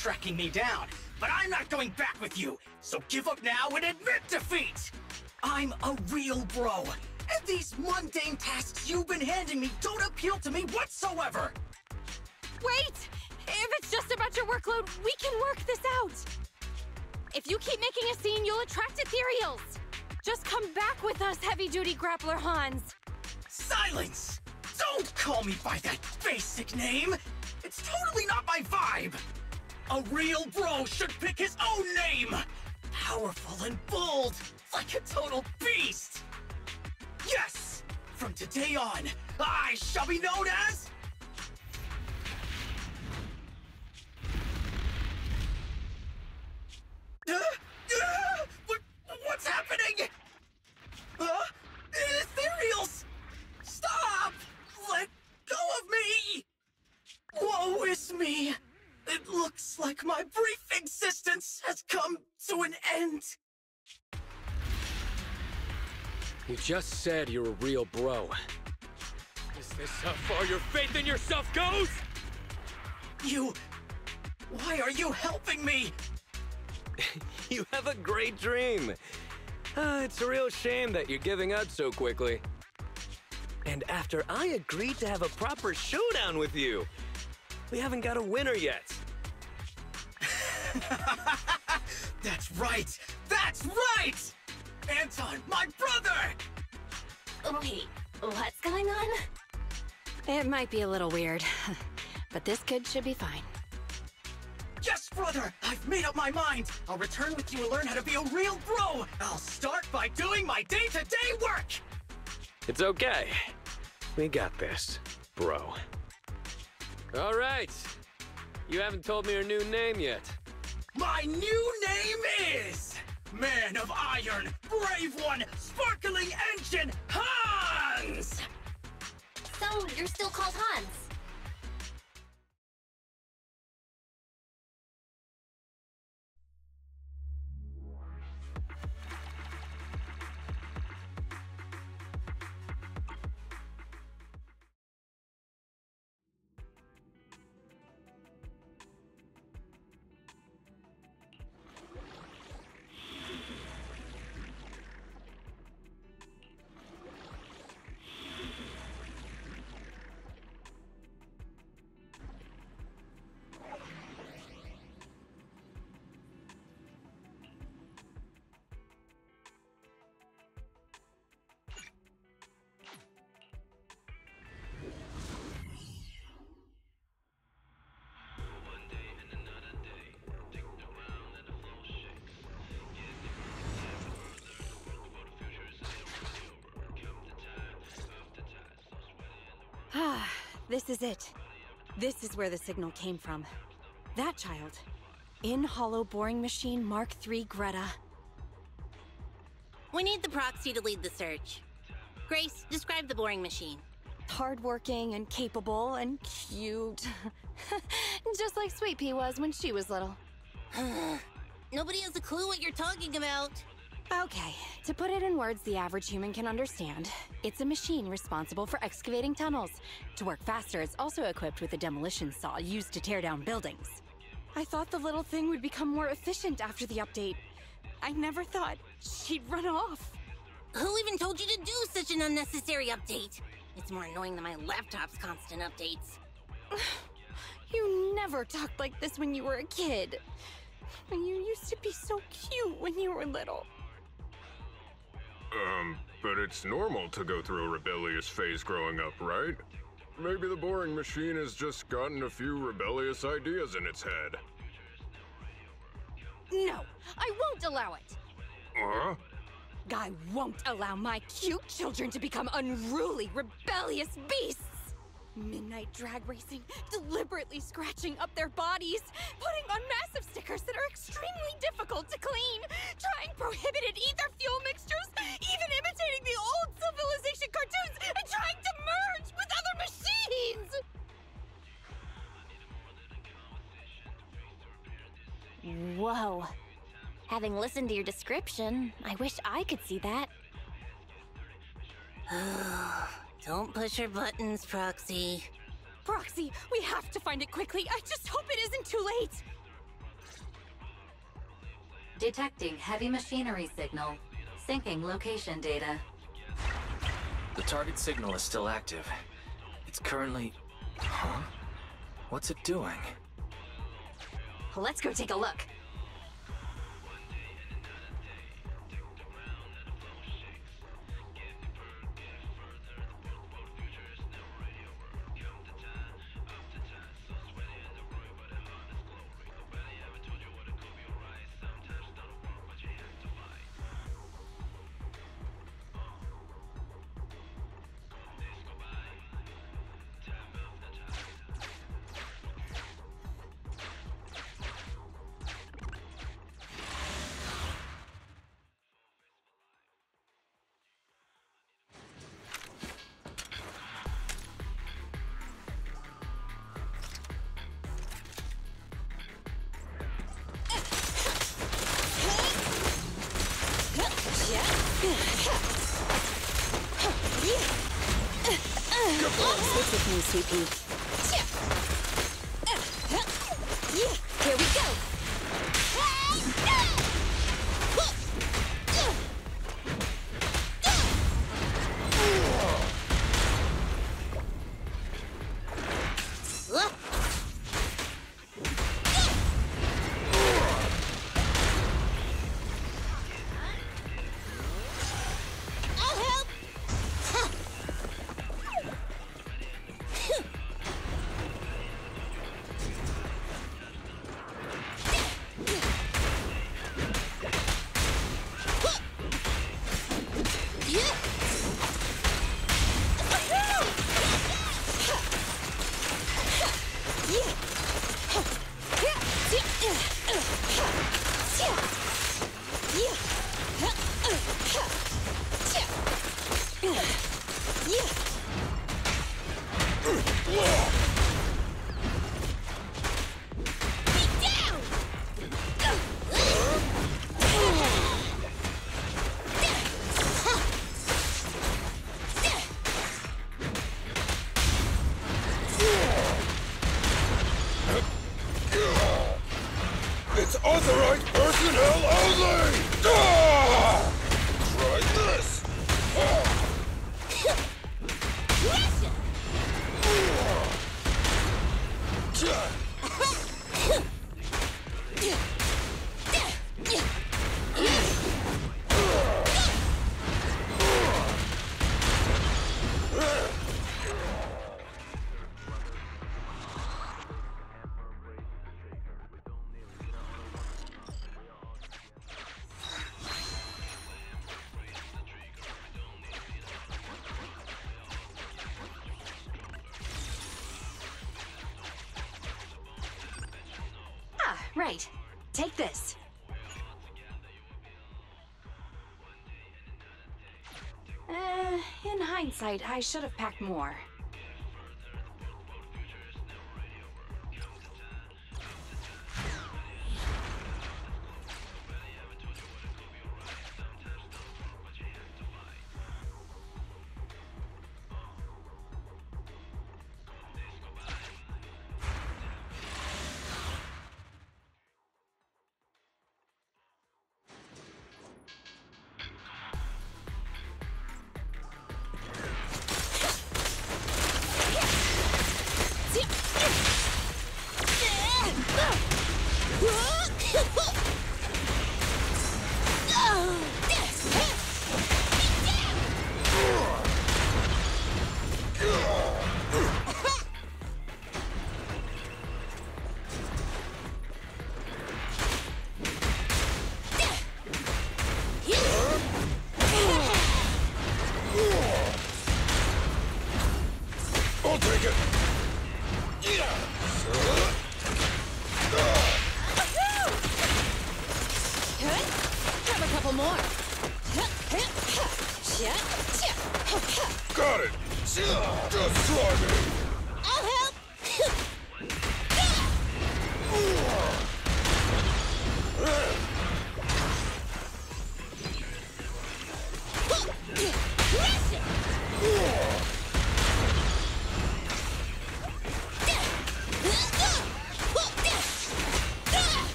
Tracking me down, but I'm not going back with you, so give up now and admit defeat! I'm a real bro, and these mundane tasks you've been handing me don't appeal to me whatsoever! Wait! If it's just about your workload, we can work this out! If you keep making a scene, you'll attract ethereals! Just come back with us, heavy-duty grappler Hans! Silence! Don't call me by that basic name! It's totally not my vibe! A real bro should pick his own name! Powerful and bold, like a total beast! Yes! From today on, I shall be known as... What, what's happening? Huh? Stop! Let go of me! Woe is me! It looks like my brief existence has come to an end. You just said you're a real bro. Is this how far your faith in yourself goes? You... Why are you helping me? You have a great dream. Uh, it's a real shame that you're giving up so quickly. And after I agreed to have a proper showdown with you, we haven't got a winner yet. That's right! That's right! Anton, my brother! Wait, what's going on? It might be a little weird, but this kid should be fine. Yes, brother! I've made up my mind! I'll return with you and learn how to be a real bro! I'll start by doing my day-to-day work! It's okay. We got this, bro. All right. You haven't told me your new name yet. My new name is... Man of Iron, Brave One, Sparkling Engine, Hans! So, you're still called Hans? Is it. This is where the signal came from. That child. In Hollow Boring Machine Mark III Greta. We need the proxy to lead the search. Grace, describe the boring machine. Hardworking and capable and cute. Just like Sweet Pea was when she was little. Nobody has a clue what you're talking about. Okay, to put it in words the average human can understand, it's a machine responsible for excavating tunnels. To work faster, it's also equipped with a demolition saw used to tear down buildings. I thought the little thing would become more efficient after the update. I never thought she'd run off. Who even told you to do such an unnecessary update? It's more annoying than my laptop's constant updates. you never talked like this when you were a kid. You used to be so cute when you were little. Um, but it's normal to go through a rebellious phase growing up, right? Maybe the boring machine has just gotten a few rebellious ideas in its head. No, I won't allow it. Huh? I won't allow my cute children to become unruly, rebellious beasts! Midnight drag racing, deliberately scratching up their bodies, putting on massive stickers that are extremely difficult to clean, trying prohibited ether fuel mixtures, even imitating the old civilization cartoons, and trying to merge with other machines! Whoa. Having listened to your description, I wish I could see that. Don't push your buttons, Proxy. Proxy, we have to find it quickly. I just hope it isn't too late. Detecting heavy machinery signal. Syncing location data. The target signal is still active. It's currently... Huh? What's it doing? Let's go take a look. Stick with me, Sweet I should have packed more. Destroy me!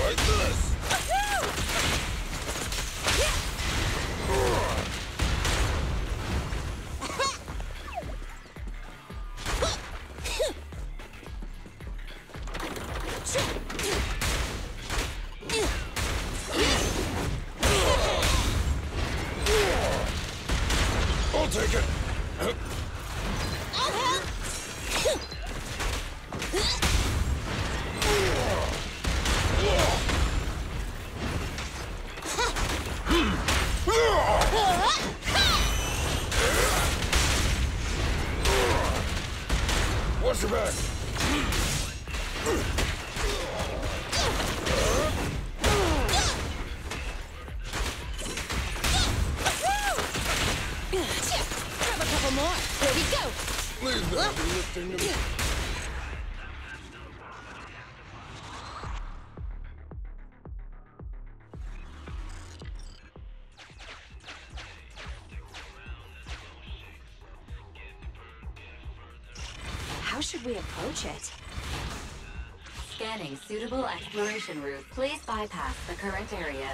like this. Should we approach it? Scanning suitable exploration route. Please bypass the current area.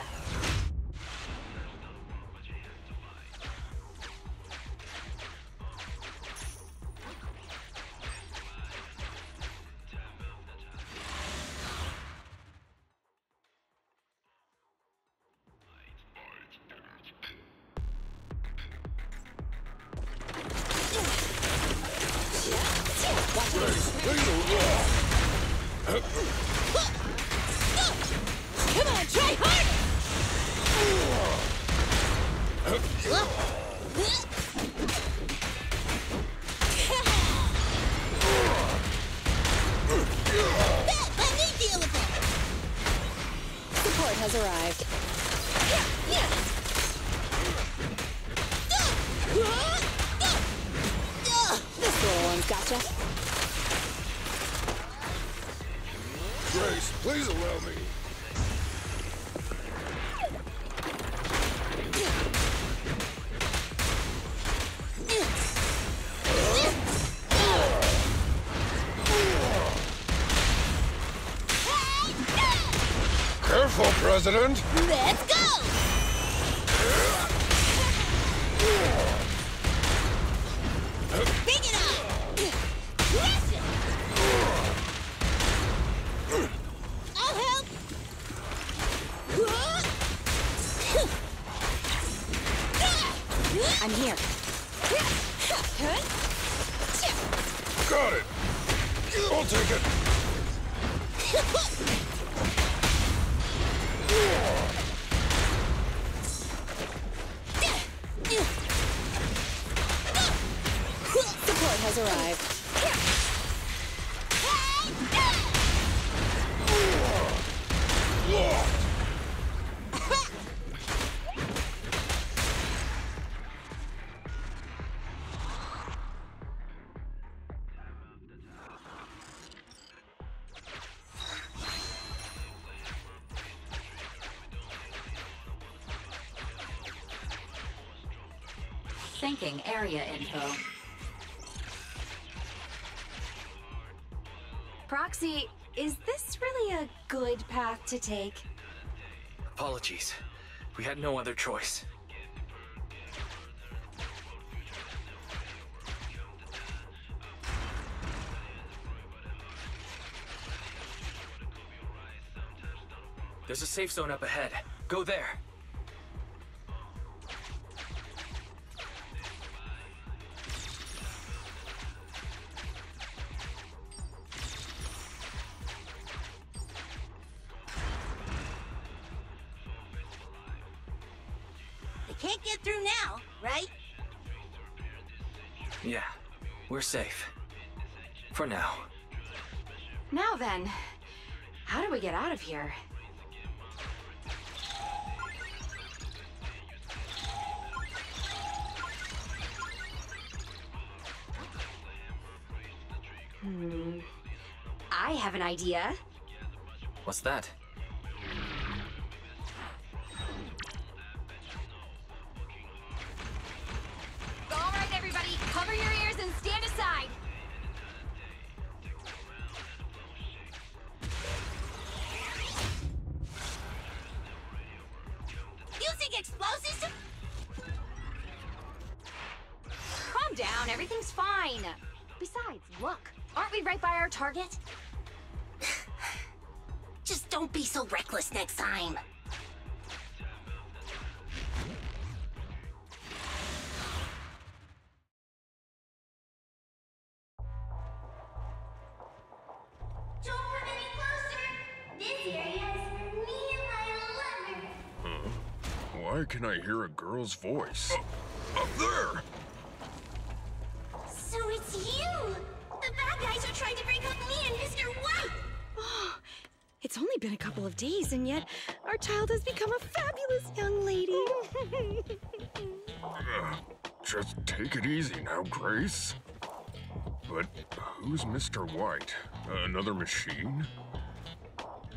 Rund. To take? Apologies. We had no other choice. There's a safe zone up ahead. Go there. What's that? Why can I hear a girl's voice? Oh, up there! So it's you! The bad guys are trying to break up me and Mr. White! Oh, It's only been a couple of days, and yet our child has become a fabulous young lady. Ugh, uh, just take it easy now, Grace. But who's Mr. White? Another machine?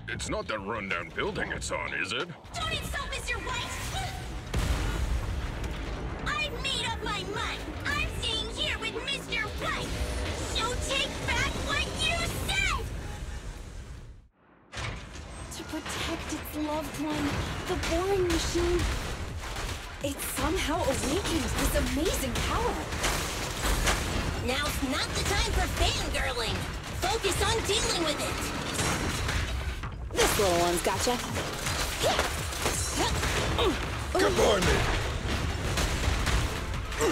It's not that rundown building it's on, is it? Don't insult Mr. White! Made up my mind! I'm staying here with Mr. White! So take back what you said! To protect its loved one, the boring machine. It somehow awakens this amazing power. Now's not the time for fangirling. Focus on dealing with it. This little one's gotcha. Goodbye, me. Come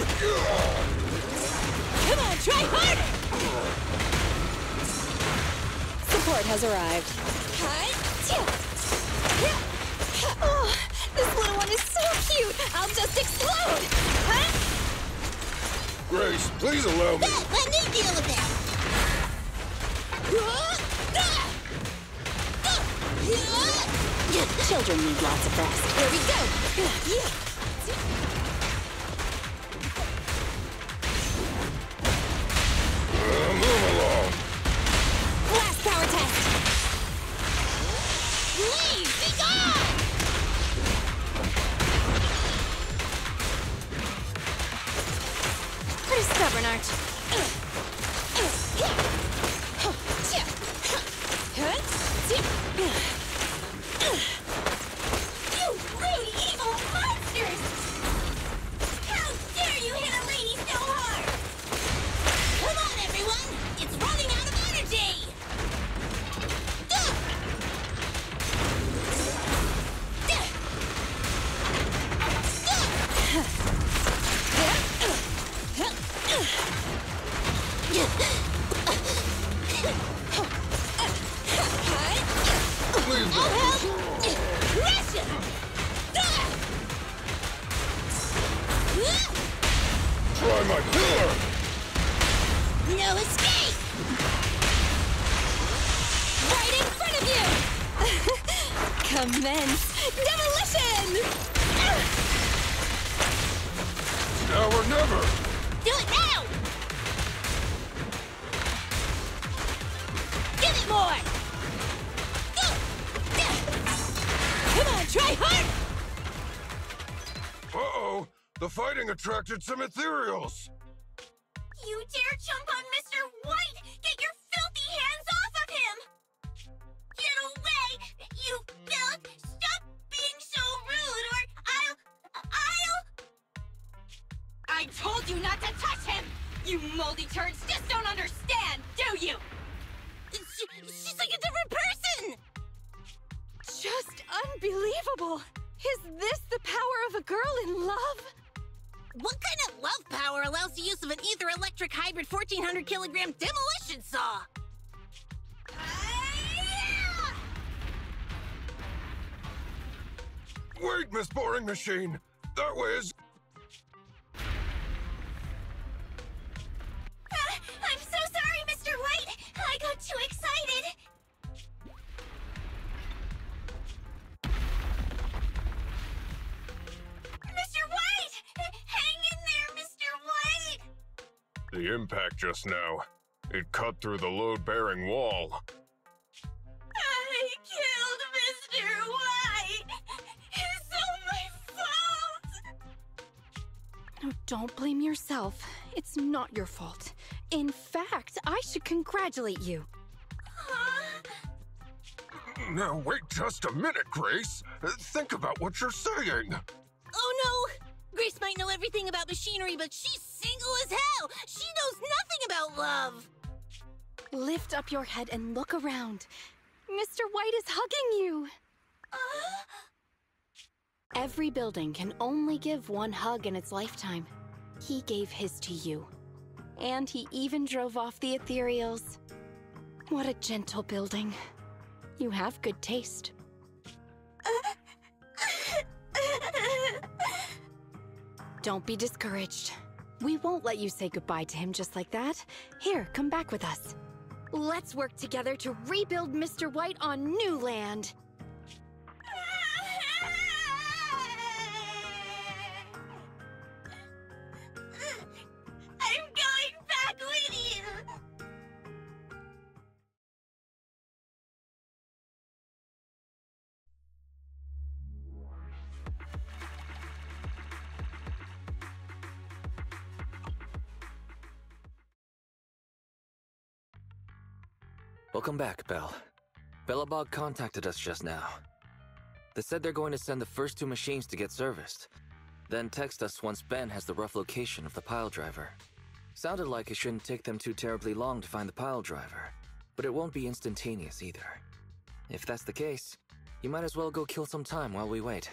on, try harder! Support has arrived. Oh, this little one is so cute! I'll just explode! Grace, please allow me. Let me deal with it. Children need lots of rest. Here we go! Attracted some ethereals. Machine. That way is... Ah, I'm so sorry, Mr. White! I got too excited! Mr. White! Hang in there, Mr. White! The impact just now. It cut through the load-bearing wall. Don't blame yourself. It's not your fault. In fact, I should congratulate you. Now, wait just a minute, Grace. Uh, Think about what you're saying. Oh no! Grace might know everything about machinery, but she's single as hell! She knows nothing about love! Lift up your head and look around. Mr. White is hugging you. Every building can only give one hug in its lifetime. He gave his to you. And he even drove off the ethereals. What a gentle building. You have good taste. Don't be discouraged. We won't let you say goodbye to him just like that. Here, come back with us. Let's work together to rebuild Mr. White on new land. Welcome back, Belle. Belobog contacted us just now. They said they're going to send the first two machines to get serviced. Then text us once Ben has the rough location of the pile driver. Sounded like it shouldn't take them too terribly long to find the pile driver, but it won't be instantaneous either. If that's the case, you might as well go kill some time while we wait.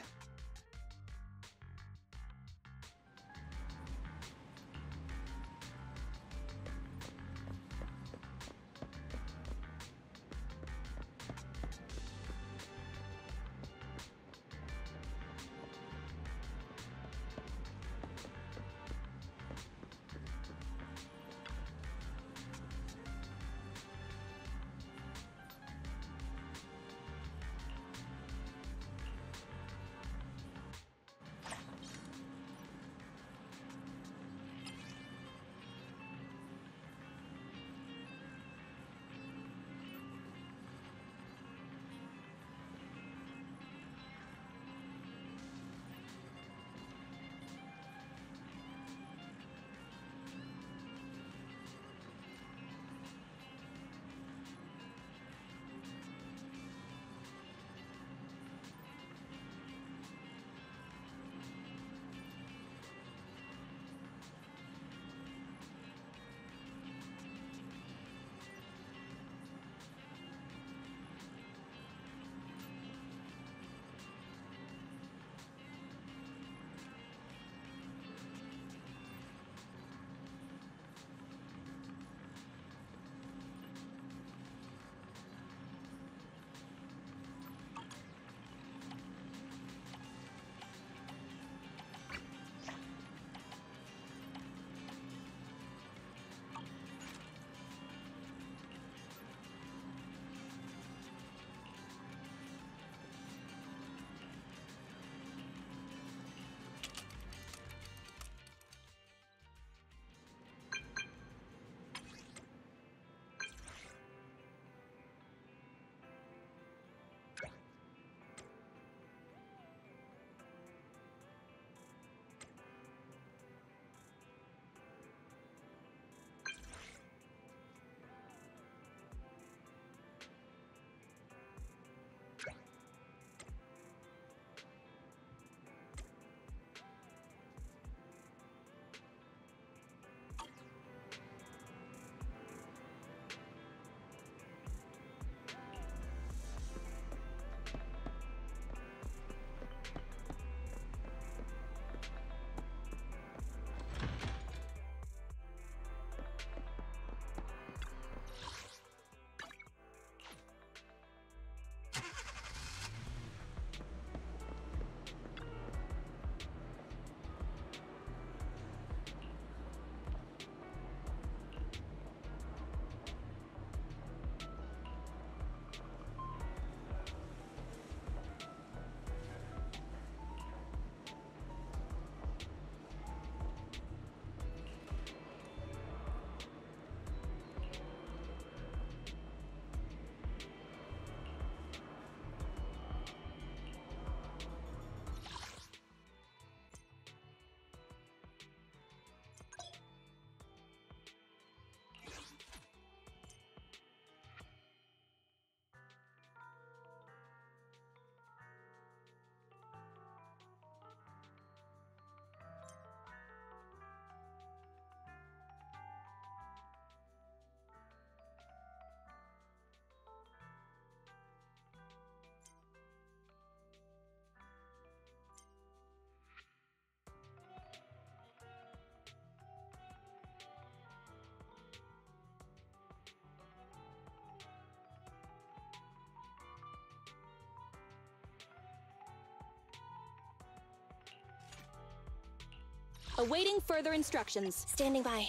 Awaiting further instructions. Standing by.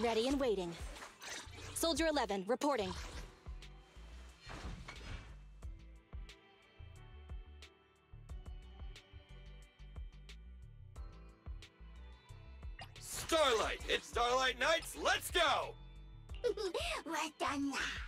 Ready and waiting. Soldier 11, reporting. Starlight! It's Starlight Nights! Let's go!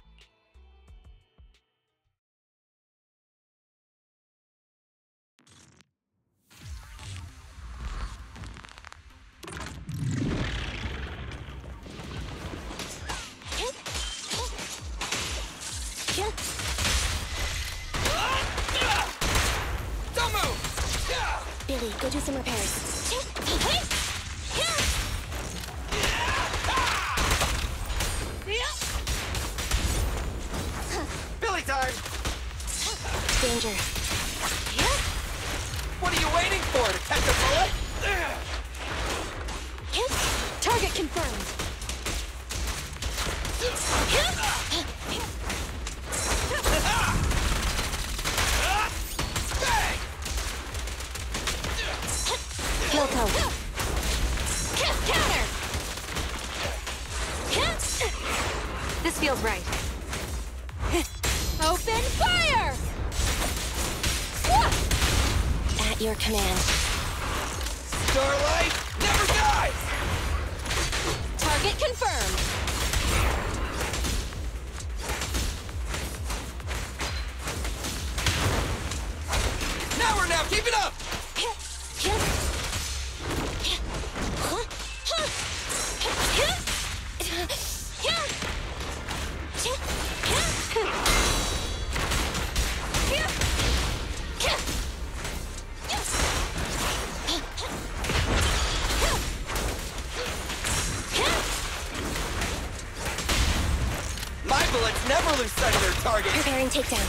Cannon takedown.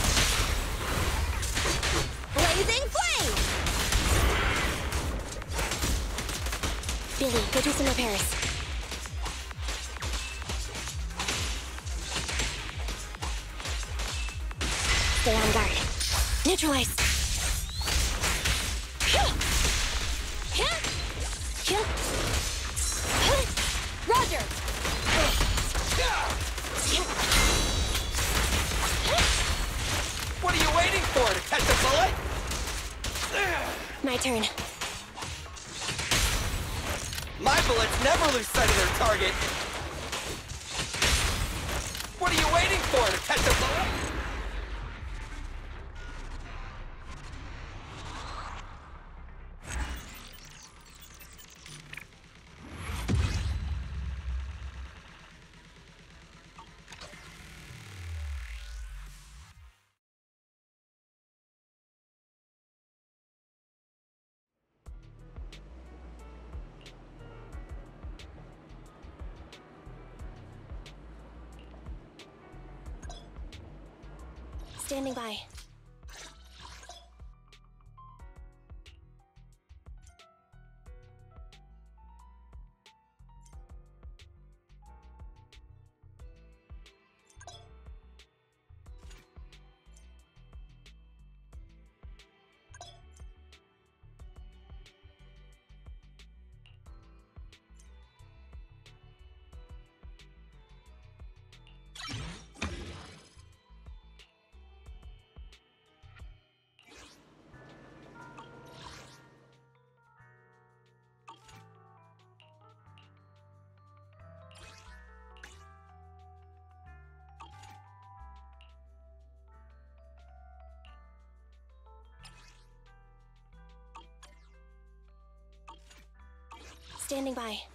Blazing flame! Billy, go do some repairs. standing by. Standing by.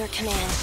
Your command.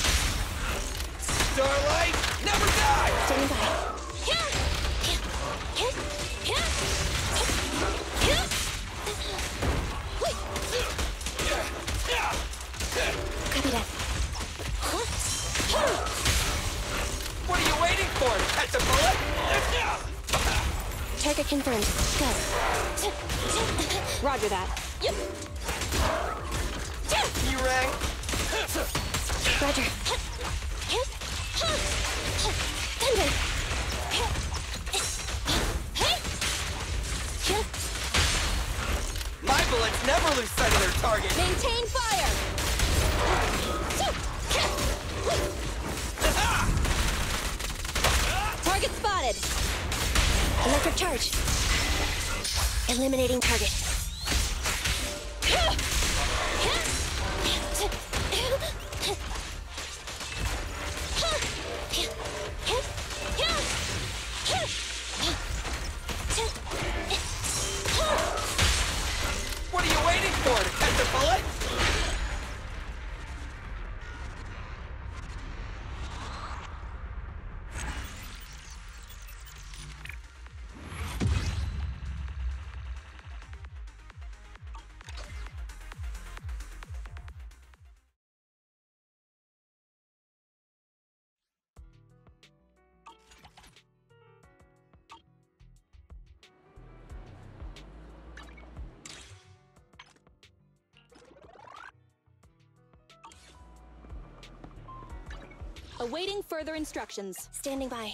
Awaiting further instructions. Standing by.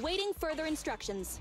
Awaiting further instructions.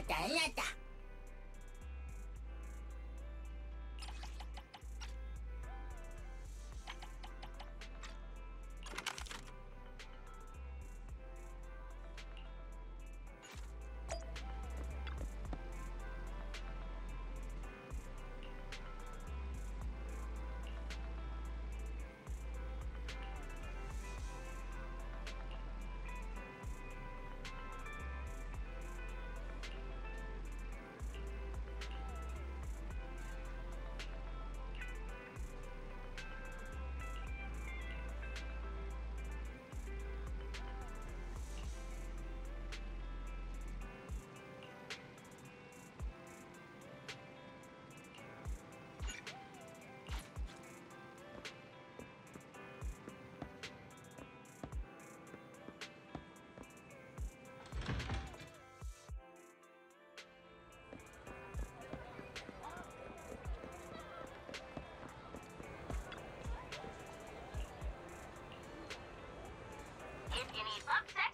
chảy nha chả Up next.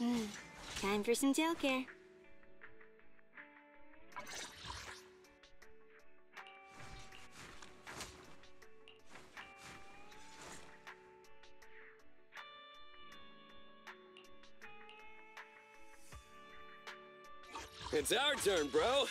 Rata. Time for some tail care. It's our turn, bro.